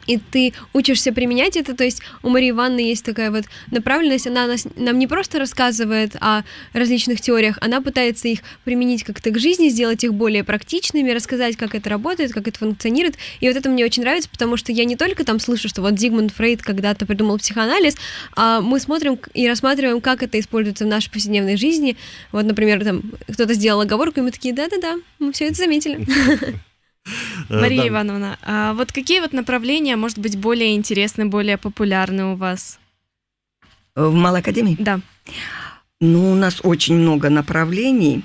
и ты учишься применять это, то есть у Марии Ивановны есть такая вот направленность, она нас, нам не просто рассказывает о различных теориях, она пытается их применить как-то к жизни, сделать их более практичными, рассказать, как это работает, как это функционирует, и вот это мне очень нравится, потому что я не только там слышу, что вот Зигмунд Фрейд когда-то придумал психоанализ, а мы смотрим и рассматриваем, как это используется в нашей повседневной жизни, вот, например, там кто-то сделал оговорку, и мы такие, да-да-да, мы все это заметили. <laughs> Э, Мария да. Ивановна, а вот какие вот направления, может быть, более интересны, более популярны у вас? В Малой Академии? Да. Ну, у нас очень много направлений.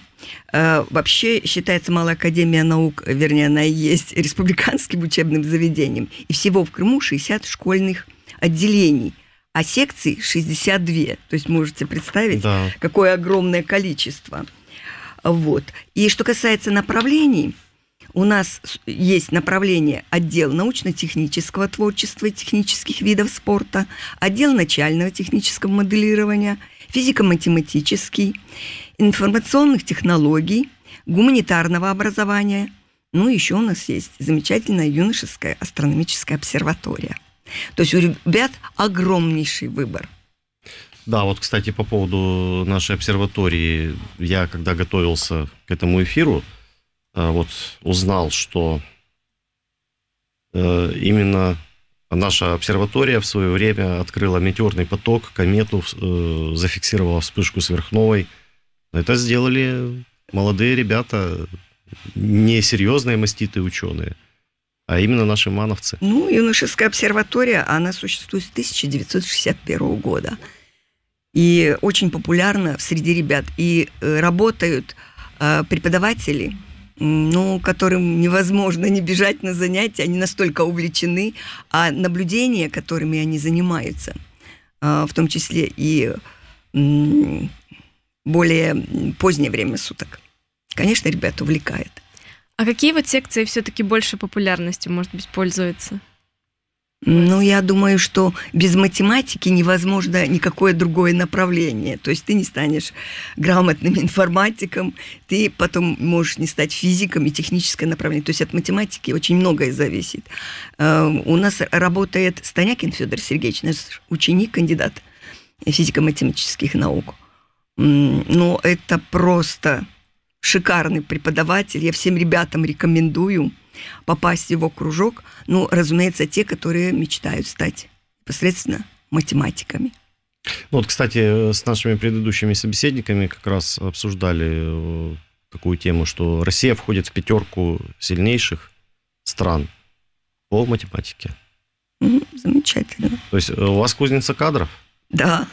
Э, вообще считается Малая Академия наук, вернее, она и есть <laughs> республиканским учебным заведением. И всего в Крыму 60 школьных отделений, а секций 62. То есть можете представить, да. какое огромное количество. Вот. И что касается направлений, у нас есть направление отдел научно-технического творчества и технических видов спорта, отдел начального технического моделирования, физико-математический, информационных технологий, гуманитарного образования. Ну, еще у нас есть замечательная юношеская астрономическая обсерватория. То есть у ребят огромнейший выбор. Да, вот, кстати, по поводу нашей обсерватории, я когда готовился к этому эфиру, вот узнал, что э, именно наша обсерватория в свое время открыла метеорный поток, комету, э, зафиксировала вспышку сверхновой. Это сделали молодые ребята, не серьезные маститые ученые, а именно наши мановцы. Ну, юношеская обсерватория, она существует с 1961 года. И очень популярна среди ребят. И работают преподаватели – ну, которым невозможно не бежать на занятия, они настолько увлечены, а наблюдения, которыми они занимаются, а, в том числе и более позднее время суток, конечно, ребят увлекает. А какие вот секции все-таки больше популярностью, может быть, пользуются? Ну, я думаю, что без математики невозможно никакое другое направление. То есть ты не станешь грамотным <laughs> информатиком, ты потом можешь не стать физиком и техническое направление. То есть от математики очень многое зависит. Э, у нас работает Станякин Федор Сергеевич, наш ученик, кандидат физико-математических наук. Ну, это просто шикарный преподаватель. Я всем ребятам рекомендую попасть в его кружок, ну, разумеется, те, которые мечтают стать непосредственно математиками. Ну, вот, кстати, с нашими предыдущими собеседниками как раз обсуждали э, такую тему, что Россия входит в пятерку сильнейших стран по математике. замечательно. То есть э, у вас кузница кадров? Да.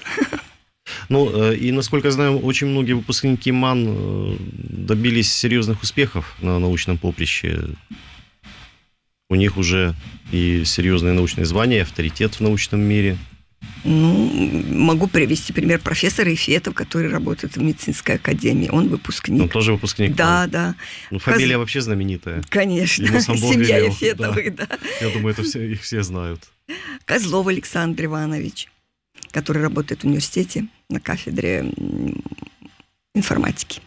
Ну, э, и, насколько я знаю, очень многие выпускники МАН добились серьезных успехов на научном поприще у них уже и серьезные научные звания, и авторитет в научном мире. Ну, могу привести пример профессора Ефетов, который работает в медицинской академии. Он выпускник. Он тоже выпускник. Да, он. да. Ну, фамилия Каз... вообще знаменитая. Конечно. Семья велел. Ефетовых, да. да. Я думаю, это все, их все знают. Козлов Александр Иванович, который работает в университете на кафедре информатики.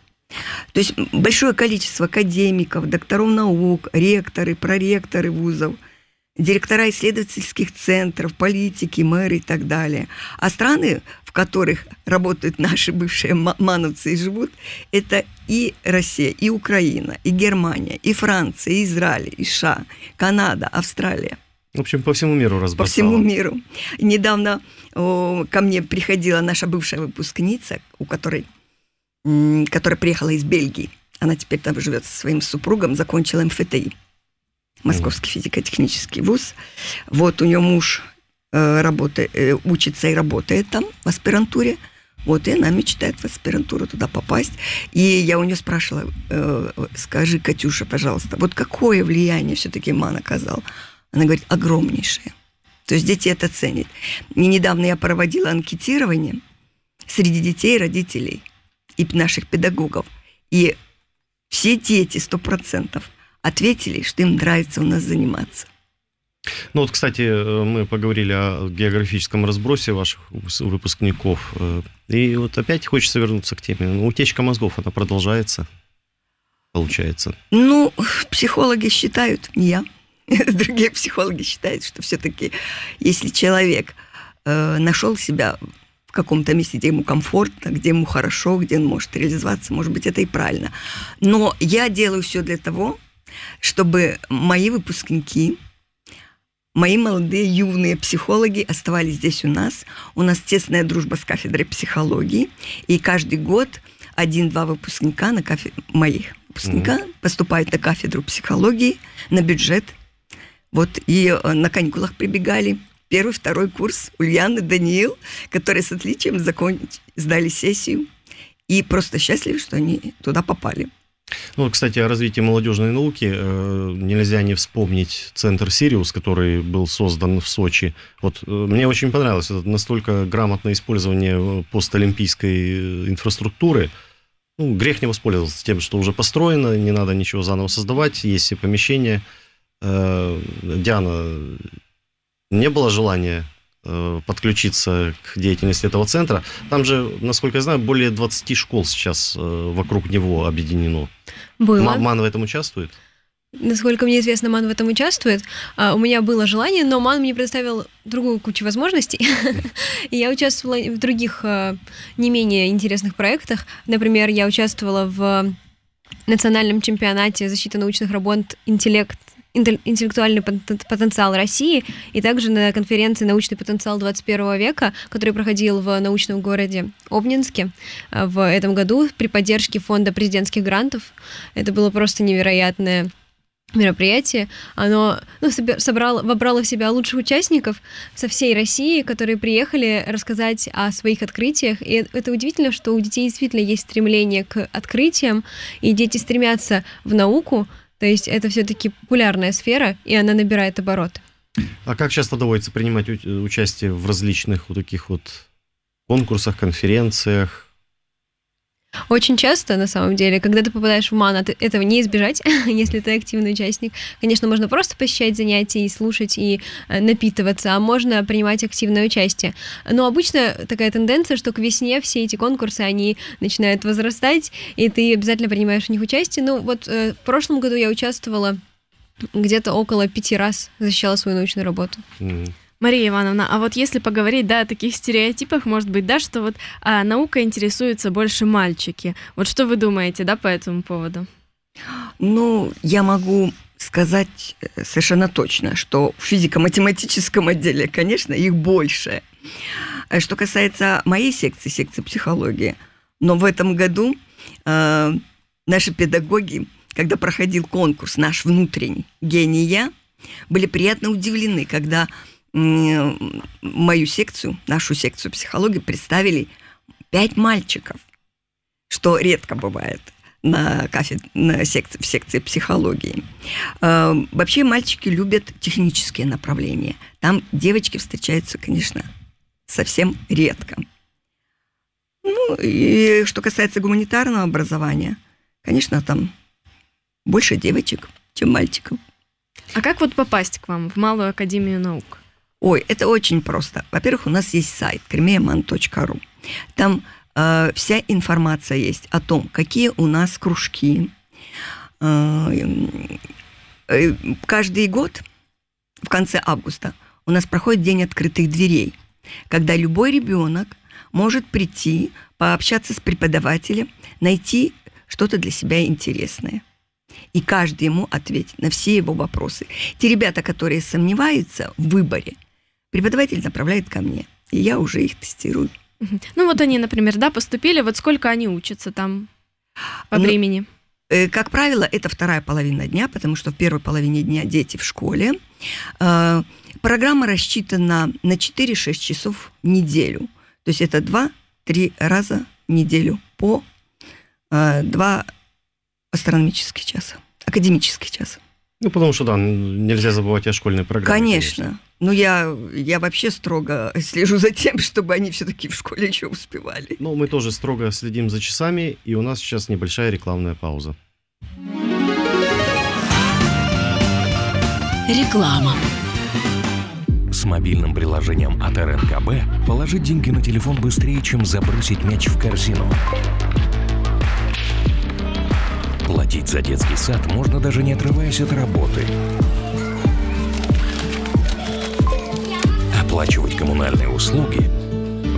То есть большое количество академиков, докторов наук, ректоры, проректоры вузов, директора исследовательских центров, политики, мэры и так далее. А страны, в которых работают наши бывшие мановцы и живут, это и Россия, и Украина, и Германия, и Франция, и Израиль, и США, Канада, Австралия. В общем, по всему миру разбросала. По всему миру. Недавно о, ко мне приходила наша бывшая выпускница, у которой которая приехала из Бельгии. Она теперь там живет со своим супругом, закончила МФТИ. Московский физико-технический вуз. Вот у нее муж э, работает, э, учится и работает там в аспирантуре. Вот, и она мечтает в аспирантуру туда попасть. И я у нее спрашивала, э, скажи, Катюша, пожалуйста, вот какое влияние все-таки МАН оказал? Она говорит, огромнейшее. То есть дети это ценят. И недавно я проводила анкетирование среди детей и родителей и наших педагогов. И все дети, сто процентов, ответили, что им нравится у нас заниматься. Ну вот, кстати, э, мы поговорили о географическом разбросе ваших выпускников. Э, и вот опять хочется вернуться к теме. Ну, утечка мозгов, она продолжается, получается. Ну, психологи считают, не я, <laughs> другие психологи считают, что все-таки, если человек э, нашел себя в каком-то месте, где ему комфортно, где ему хорошо, где он может реализоваться, может быть, это и правильно. Но я делаю все для того, чтобы мои выпускники, мои молодые юные психологи оставались здесь у нас. У нас тесная дружба с кафедрой психологии, и каждый год один-два выпускника на кафе... моих выпускника mm-hmm. поступают на кафедру психологии, на бюджет. Вот и э, на каникулах прибегали первый, второй курс Ульяна, Даниил, которые с отличием закончили, сдали сессию. И просто счастливы, что они туда попали. Ну, кстати, о развитии молодежной науки э, нельзя не вспомнить центр «Сириус», который был создан в Сочи. Вот э, мне очень понравилось это настолько грамотное использование э, постолимпийской инфраструктуры. Ну, грех не воспользоваться тем, что уже построено, не надо ничего заново создавать, есть все помещения. Диана, не было желания Э, подключиться к деятельности этого центра. Там же, насколько я знаю, более 20 школ сейчас э, вокруг него объединено. Было. МАН в этом участвует? Насколько мне известно, МАН в этом участвует. А, у меня было желание, но МАН мне предоставил другую кучу возможностей. <laughs> И я участвовала в других э, не менее интересных проектах. Например, я участвовала в национальном чемпионате защиты научных работ «Интеллект интеллектуальный потенциал России, и также на конференции «Научный потенциал 21 века», который проходил в научном городе Обнинске э, в этом году при поддержке фонда президентских грантов. Это было просто невероятное мероприятие. Оно ну, собрало, вобрало в себя лучших участников со всей России, которые приехали рассказать о своих открытиях. И это удивительно, что у детей действительно есть стремление к открытиям, и дети стремятся в науку, то есть это все-таки популярная сфера, и она набирает обороты. А как часто доводится принимать участие в различных вот таких вот конкурсах, конференциях? Очень часто, на самом деле, когда ты попадаешь в МАН, этого не избежать, <laughs> если ты активный участник. Конечно, можно просто посещать занятия и слушать, и э, напитываться, а можно принимать активное участие. Но обычно такая тенденция, что к весне все эти конкурсы, они начинают возрастать, и ты обязательно принимаешь в них участие. Ну, вот э, в прошлом году я участвовала где-то около пяти раз, защищала свою научную работу. Mm-hmm. Мария Ивановна, а вот если поговорить, да, о таких стереотипах, может быть, да, что вот а, наука интересуются больше мальчики. Вот что вы думаете, да, по этому поводу? Ну, я могу сказать э, совершенно точно, что в физико-математическом отделе, конечно, их больше. А что касается моей секции, секции психологии, но в этом году э, наши педагоги, когда проходил конкурс наш внутренний «Гения», были приятно удивлены, когда мою секцию, нашу секцию психологии представили пять мальчиков, что редко бывает на, кафед... на секции, в секции психологии. Э, вообще мальчики любят технические направления. Там девочки встречаются, конечно, совсем редко. Ну, и что касается гуманитарного образования, конечно, там больше девочек, чем мальчиков. А как вот попасть к вам в Малую Академию Наук? Ой, это очень просто. Во-первых, у нас есть сайт кремеяман.ру. Там э, вся информация есть о том, какие у нас кружки. Э, э, каждый год в конце августа у нас проходит день открытых дверей, когда любой ребенок может прийти, пообщаться с преподавателем, найти что-то для себя интересное и каждый ему ответит на все его вопросы. Те ребята, которые сомневаются в выборе – Преподаватель направляет ко мне, и я уже их тестирую. Ну вот они, например, да, поступили, вот сколько они учатся там по ну, времени? Э, как правило, это вторая половина дня, потому что в первой половине дня дети в школе. Э, программа рассчитана на 4-6 часов в неделю. То есть это 2-3 раза в неделю по 2 астрономических часа, академических часа. Ну, потому что, да, нельзя забывать о школьной программе. Конечно. конечно. Ну, я, я вообще строго <laughs> слежу за тем, чтобы они все-таки в школе еще успевали. Ну, мы тоже строго следим за часами, и у нас сейчас небольшая рекламная пауза. Реклама. С мобильным приложением от РНКБ положить деньги на телефон быстрее, чем забросить мяч в корзину. Платить за детский сад можно даже не отрываясь от работы. Оплачивать коммунальные услуги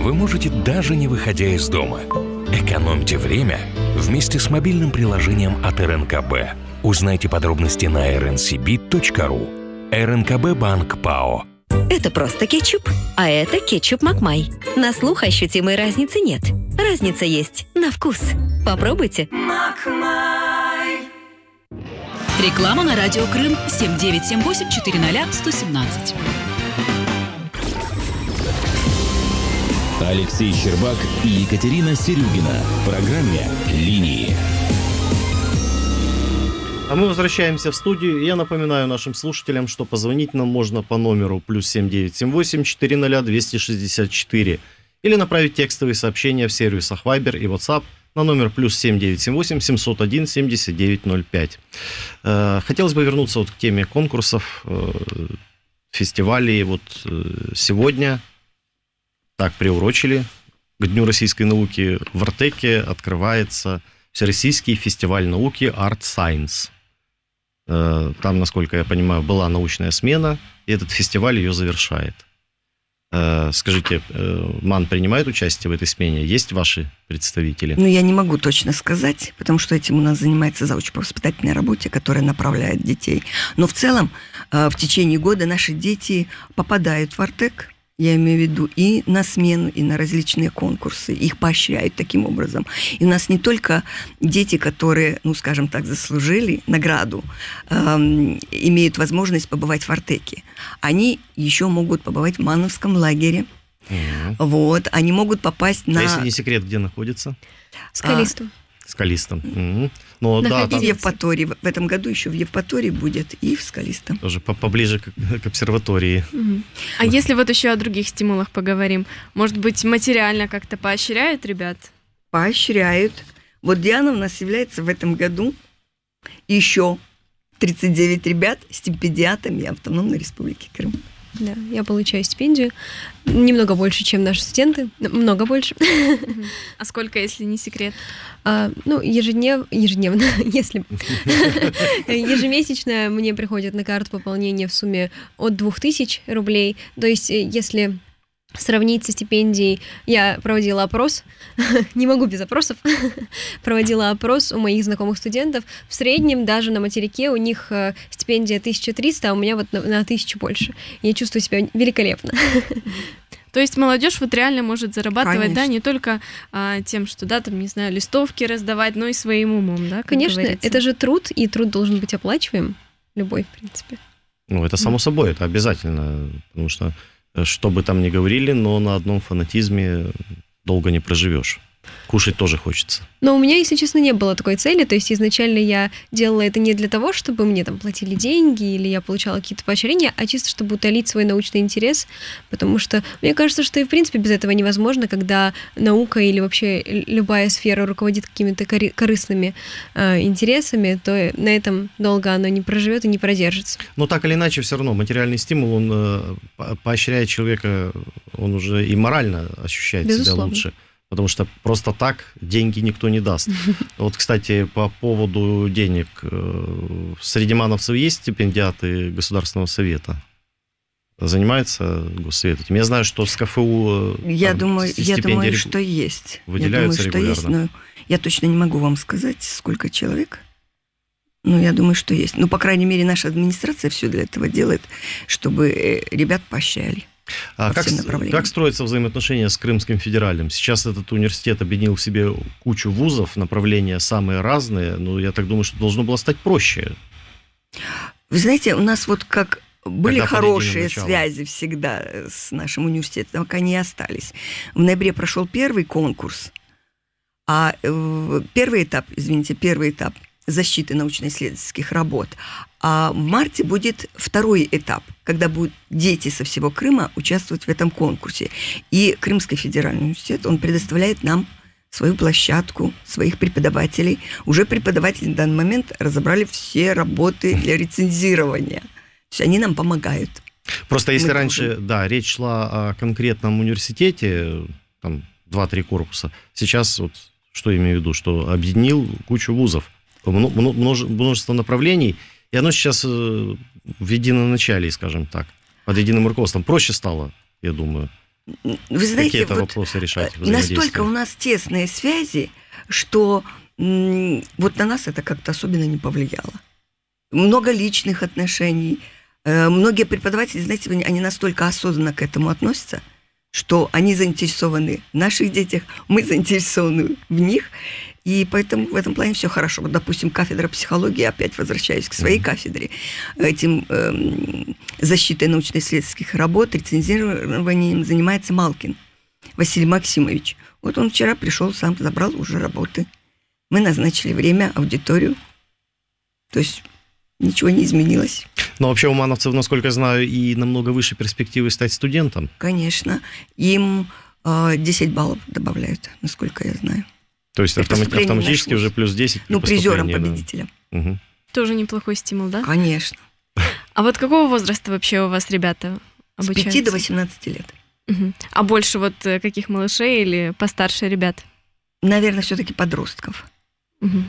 вы можете даже не выходя из дома. Экономьте время вместе с мобильным приложением от РНКБ. Узнайте подробности на rncb.ru. РНКБ Банк ПАО. Это просто кетчуп, а это кетчуп Макмай. На слух ощутимой разницы нет. Разница есть на вкус. Попробуйте. Макмай. Реклама на радио Крым 7978 400 117. Алексей Щербак и Екатерина Серюгина в программе «Линии». А мы возвращаемся в студию. Я напоминаю нашим слушателям, что позвонить нам можно по номеру плюс 7978 400 264 или направить текстовые сообщения в сервисах Viber и WhatsApp на номер плюс 7978 701 7905. Хотелось бы вернуться вот к теме конкурсов, э, фестивалей. Вот э, сегодня так приурочили к Дню российской науки. В Артеке открывается Всероссийский фестиваль науки Art Science. Э, там, насколько я понимаю, была научная смена, и этот фестиваль ее завершает. Э, скажите, э, МАН принимает участие в этой смене? Есть ваши представители? Ну, я не могу точно сказать, потому что этим у нас занимается зауч по воспитательной работе, которая направляет детей. Но в целом в течение года наши дети попадают в Артек, я имею в виду и на смену, и на различные конкурсы, их поощряют таким образом. И у нас не только дети, которые, ну, скажем так, заслужили награду, эм, имеют возможность побывать в Артеке, они еще могут побывать в Мановском лагере, Угу. Вот, они могут попасть на... А если не секрет, где находится? Скалистом. А, Скалистом. Но, да, там... в Евпатории. В этом году еще в Евпатории будет и в Скалистом. Тоже поближе к, к обсерватории. Угу. А если вот еще о других стимулах поговорим? Может быть, материально как-то поощряют ребят? Поощряют. Вот Диана у нас является в этом году еще 39 ребят стипендиатами Автономной Республики Крым. Да, я получаю стипендию. Немного больше, чем наши студенты. Много больше. А сколько, если не секрет? А, ну, ежеднев... ежедневно, <laughs> если... <laughs> Ежемесячно мне приходит на карту пополнение в сумме от 2000 рублей. То есть, э, если сравнить со стипендией. Я проводила опрос, <laughs> не могу без опросов, <laughs> проводила опрос у моих знакомых студентов. В среднем даже на материке у них э, стипендия 1300, а у меня вот на, на 1000 больше. Я чувствую себя великолепно. <laughs> То есть молодежь вот реально может зарабатывать, Конечно. да, не только а, тем, что, да, там, не знаю, листовки раздавать, но и своим умом, да, Конечно, говорится. это же труд, и труд должен быть оплачиваем, любой, в принципе. Ну, это само собой, это обязательно, потому что что бы там ни говорили, но на одном фанатизме долго не проживешь. Кушать тоже хочется. Но у меня, если честно, не было такой цели. То есть изначально я делала это не для того, чтобы мне там платили деньги или я получала какие-то поощрения, а чисто чтобы утолить свой научный интерес. Потому что мне кажется, что и в принципе без этого невозможно, когда наука или вообще любая сфера руководит какими-то корыстными э, интересами, то на этом долго оно не проживет и не продержится. Но так или иначе, все равно материальный стимул, он э, поощряет человека, он уже и морально ощущает Безусловно. себя лучше потому что просто так деньги никто не даст. <laughs> Вот, кстати, по поводу денег. Э, среди мановцев есть стипендиаты Государственного совета? Занимается Госсовет этим? Я знаю, что с КФУ... Э, я, думаю, я думаю, что есть. Выделяются я думаю, регулярно. что есть, но я точно не могу вам сказать, сколько человек. Но я думаю, что есть. Ну, по крайней мере, наша администрация все для этого делает, чтобы э, ребят поощряли. А как, как строятся взаимоотношения с Крымским федеральным? Сейчас этот университет объединил в себе кучу вузов, направления самые разные, но я так думаю, что должно было стать проще. Вы знаете, у нас вот как были Когда хорошие связи всегда с нашим университетом, так они и остались. В ноябре прошел первый конкурс, а э, первый этап, извините, первый этап защиты научно-исследовательских работ, а в марте будет второй этап, когда будут дети со всего Крыма участвовать в этом конкурсе. И Крымский федеральный университет, он предоставляет нам свою площадку, своих преподавателей. Уже преподаватели на данный момент разобрали все работы <laughs> для рецензирования. То есть они нам помогают. Просто если Мы раньше, да, речь шла о конкретном университете, там, два-три корпуса, сейчас вот что имею в виду, что объединил кучу вузов, множество направлений, и оно сейчас э, в едином начале, скажем так, под единым руководством. Проще стало, я думаю. Вы знаете, какие-то вот вопросы решать. Э, настолько у нас тесные связи, что вот на нас это как-то особенно не повлияло. Много личных отношений. Э, многие преподаватели, знаете, они настолько осознанно к этому относятся, что они заинтересованы в наших детях, мы заинтересованы в них. И поэтому в этом плане все хорошо. Вот, допустим, кафедра психологии, опять возвращаюсь к своей mm-hmm. кафедре, этим эм, защитой научно-исследовательских работ, рецензированием занимается Малкин Василий Максимович. Вот он вчера пришел, сам забрал уже работы. Мы назначили время, аудиторию. То есть ничего не изменилось. Но вообще у мановцев, насколько я знаю, и намного выше перспективы стать студентом. Конечно. Им э, 10 баллов добавляют, насколько я знаю. То есть автомат, автоматически уже плюс 10 Ну, призером, победителем. Да. Угу. Тоже неплохой стимул, да? Конечно. А вот какого возраста вообще у вас ребята обучаются? С 5 до 18 лет. Угу. А больше вот э, каких малышей или постарше ребят? Наверное, все-таки подростков. Угу.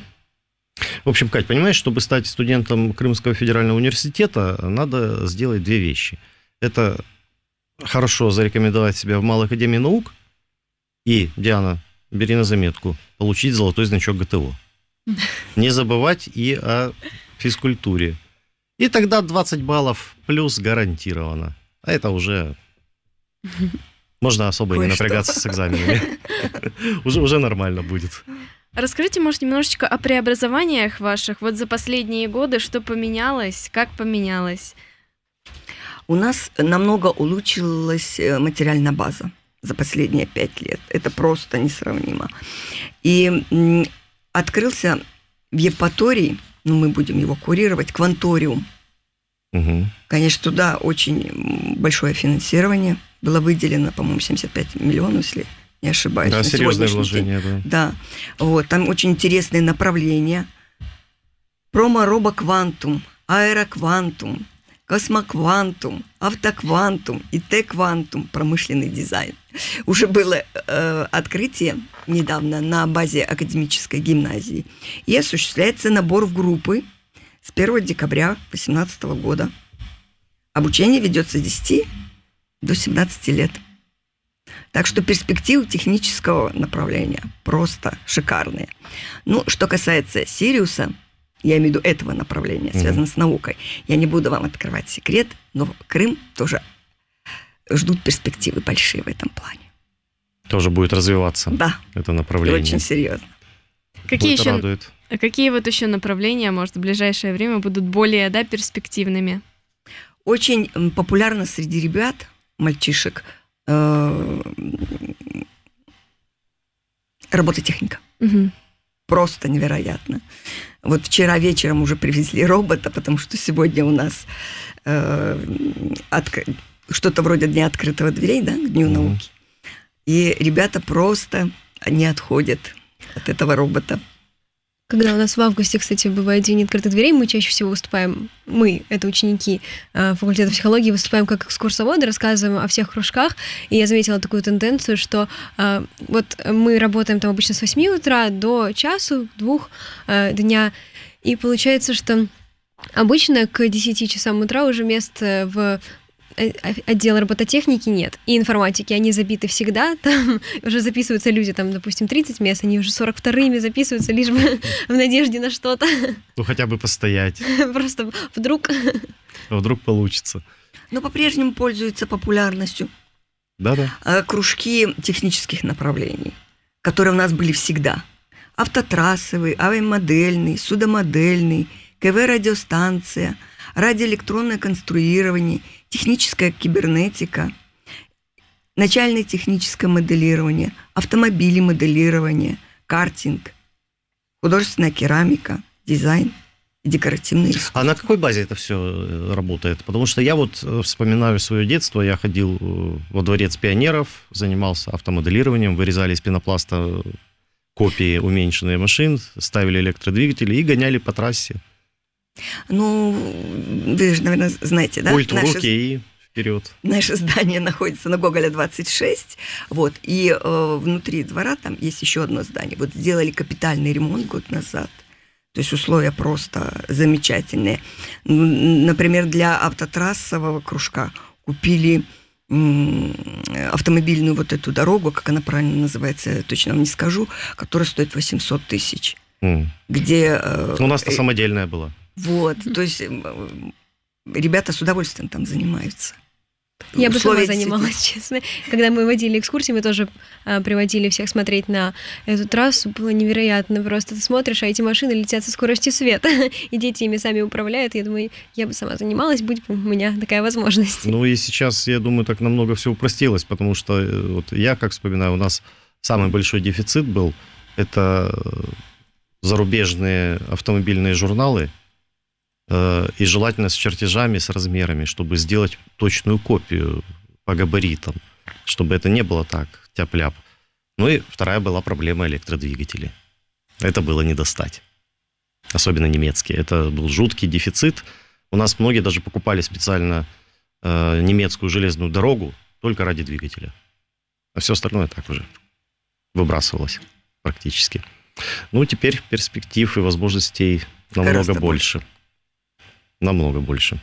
В общем, Кать, понимаешь, чтобы стать студентом Крымского федерального университета, надо сделать две вещи. Это хорошо зарекомендовать себя в Малой академии наук и, Диана, бери на заметку, получить золотой значок ГТО. <laughs> Не забывать и о физкультуре. И тогда 20 баллов плюс гарантированно. А это уже... <laughs> Можно особо не напрягаться с экзаменами. <laughs> уже, уже нормально будет. Расскажите, может, немножечко о преобразованиях ваших. Вот за последние годы что поменялось, как поменялось? У нас намного улучшилась э, материальная база за последние пять лет. Это просто несравнимо. И открылся в Евпатории, ну, мы будем его курировать, кванториум. Угу. Конечно, туда очень большое финансирование. Было выделено, по-моему, 75 миллионов, если не ошибаюсь. Да, серьезное вложение, да. Да. Вот, там очень интересные направления. Промо-робо-квантум, аэроквантум, космоквантум, автоквантум и Т-квантум, промышленный дизайн. <laughs> Уже было э, открытие недавно на базе академической гимназии. И осуществляется набор в группы с 1 декабря 2018 года. Обучение ведется с 10 до 17 лет. Так что перспективы технического направления просто шикарные. Ну, что касается Сириуса – я имею в виду этого направления, связанного mm-hmm. с наукой. Я не буду вам открывать секрет, но Крым тоже ждут перспективы большие в этом плане. Тоже будет развиваться. Да. Это направление. очень серьезно. Какие еще, радует. какие вот еще направления, может, в ближайшее время будут более да, перспективными? Очень популярно среди ребят, мальчишек, э, робототехника. Угу. Просто невероятно. Вот вчера вечером уже привезли робота, потому что сегодня у нас э, отк... что-то вроде Дня открытого дверей, да, к Дню mm-hmm. науки. И ребята просто не отходят от этого робота. Когда у нас в августе, кстати, бывает день открытых дверей, мы чаще всего выступаем, мы, это ученики э, факультета психологии, выступаем как экскурсоводы, рассказываем о всех кружках, и я заметила такую тенденцию, что э, вот мы работаем там обычно с 8 утра до часу, двух э, дня, и получается, что Обычно к 10 часам утра уже мест в отдела робототехники нет. И информатики, они забиты всегда. <laughs> Там уже записываются люди, там, допустим, 30 мест, они уже 42-ми записываются, лишь бы <laughs> в надежде на что-то. Ну, хотя бы постоять. <laughs> Просто вдруг... Вдруг получится. Но по-прежнему пользуются популярностью. Да-да. Кружки технических направлений, которые у нас были всегда. Автотрассовый, авиамодельный, судомодельный, КВ-радиостанция, радиоэлектронное конструирование, техническая кибернетика, начальное техническое моделирование, автомобили моделирование, картинг, художественная керамика, дизайн – декоративные искусства. А на какой базе это все э, работает? Потому что я вот э, вспоминаю свое детство, я ходил э, во дворец пионеров, занимался автомоделированием, вырезали из пенопласта копии уменьшенные машин, ставили электродвигатели и гоняли по трассе. Ну, вы же, наверное, знаете, да? Пульт в Наши... и вперед. Наше здание <laughs> находится на Гоголя 26, вот, и э, внутри двора там есть еще одно здание. Вот сделали капитальный ремонт год назад. То есть условия просто замечательные. Например, для автотрассового кружка купили автомобильную вот эту дорогу, как она правильно называется, я точно вам не скажу, которая стоит 800 тысяч. Mm. Где... Э, У нас-то э, самодельная была. Вот, то есть ребята с удовольствием там занимаются. Я бы сама занималась, <laughs> честно. Когда мы водили экскурсии, мы тоже э, приводили всех смотреть на эту трассу. Было невероятно. Просто ты смотришь, а эти машины летят со скоростью света, <laughs> и дети ими сами управляют. Я думаю, я бы сама занималась, будь у меня такая возможность. Ну и сейчас, я думаю, так намного все упростилось, потому что э, вот я, как вспоминаю, у нас самый большой дефицит был, это зарубежные автомобильные журналы, Э, и желательно с чертежами, с размерами, чтобы сделать точную копию по габаритам, чтобы это не было так, тяп-ляп. Ну и вторая была проблема электродвигателей. Это было не достать. Особенно немецкие. Это был жуткий дефицит. У нас многие даже покупали специально э, немецкую железную дорогу только ради двигателя. А все остальное так уже выбрасывалось практически. Ну, теперь перспектив и возможностей намного больше. больше намного больше.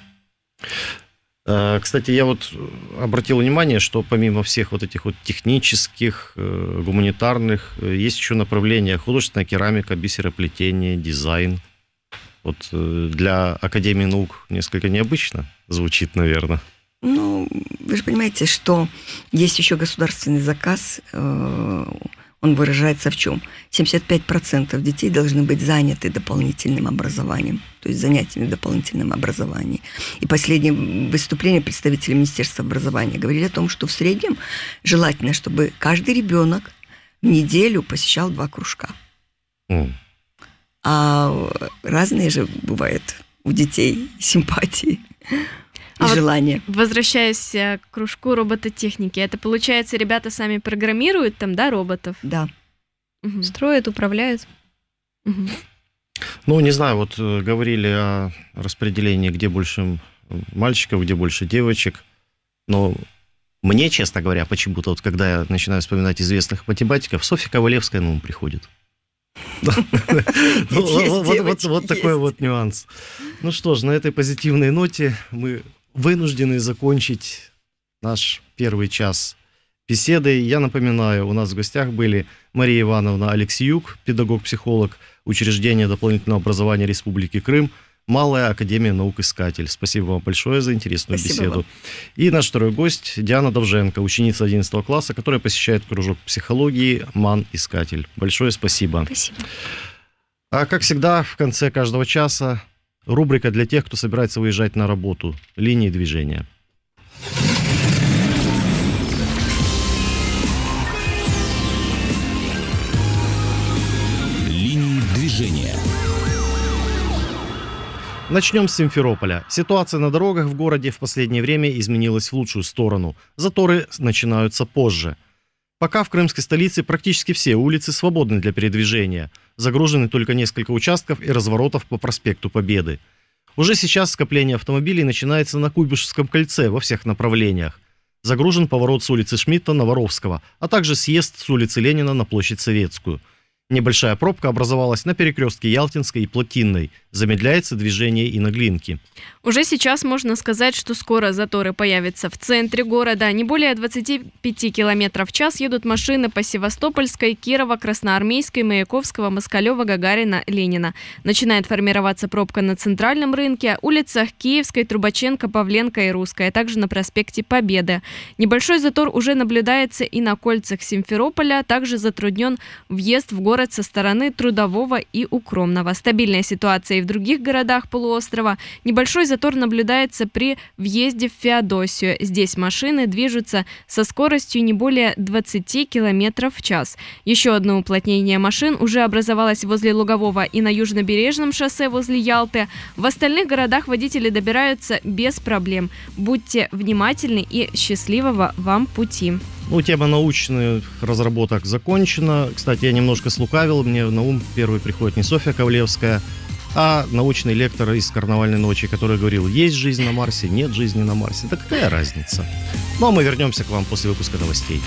А, кстати, я вот обратил внимание, что помимо всех вот этих вот технических, э, гуманитарных, э, есть еще направления художественная керамика, бисероплетение, дизайн. Вот э, для Академии наук несколько необычно звучит, наверное. Ну, вы же понимаете, что есть еще государственный заказ он выражается в чем? 75% детей должны быть заняты дополнительным образованием, то есть занятиями в дополнительном образовании. И последнее выступление представителей Министерства образования говорили о том, что в среднем желательно, чтобы каждый ребенок в неделю посещал два кружка. Mm. А разные же бывают у детей симпатии и а желание. Вот возвращаясь э, к кружку робототехники, это получается, ребята сами программируют там, да, роботов? Да. Угу. Строят, управляют. Угу. Ну, не знаю, вот э, говорили о распределении, где больше мальчиков, где больше девочек. Но мне, честно говоря, почему-то, вот когда я начинаю вспоминать известных математиков, Софья Ковалевская на ум приходит. Вот такой вот нюанс. Ну что ж, на этой позитивной ноте мы вынуждены закончить наш первый час беседы. Я напоминаю, у нас в гостях были Мария Ивановна Алексеюк, педагог-психолог учреждения дополнительного образования Республики Крым, Малая Академия наук Искатель. Спасибо вам большое за интересную Спасибо беседу. Вам. И наш второй гость Диана Довженко, ученица 11 класса, которая посещает кружок психологии МАН Искатель. Большое спасибо. Спасибо. А как всегда, в конце каждого часа Рубрика для тех, кто собирается выезжать на работу. Линии движения. Линии движения. Начнем с Симферополя. Ситуация на дорогах в городе в последнее время изменилась в лучшую сторону. Заторы начинаются позже – Пока в крымской столице практически все улицы свободны для передвижения. Загружены только несколько участков и разворотов по проспекту Победы. Уже сейчас скопление автомобилей начинается на Куйбышевском кольце во всех направлениях. Загружен поворот с улицы Шмидта на Воровского, а также съезд с улицы Ленина на площадь Советскую. Небольшая пробка образовалась на перекрестке Ялтинской и Плотинной. Замедляется движение и на Глинке. Уже сейчас можно сказать, что скоро заторы появятся в центре города. Не более 25 км в час едут машины по Севастопольской, Кирова, Красноармейской, Маяковского, Москалева, Гагарина, Ленина. Начинает формироваться пробка на центральном рынке, улицах Киевской, Трубаченко, Павленко и Русской, а также на проспекте Победы. Небольшой затор уже наблюдается и на кольцах Симферополя. Также затруднен въезд в город со стороны Трудового и Укромного. Стабильная ситуация и в других городах полуострова. Небольшой затор наблюдается при въезде в Феодосию. Здесь машины движутся со скоростью не более 20 км в час. Еще одно уплотнение машин уже образовалось возле Лугового и на Южнобережном шоссе возле Ялты. В остальных городах водители добираются без проблем. Будьте внимательны и счастливого вам пути. Ну, тема научных разработок закончена. Кстати, я немножко слукавил. Мне на ум первый приходит не Софья Ковлевская, а научный лектор из «Карнавальной ночи», который говорил, есть жизнь на Марсе, нет жизни на Марсе. Да какая разница? Ну, а мы вернемся к вам после выпуска новостей.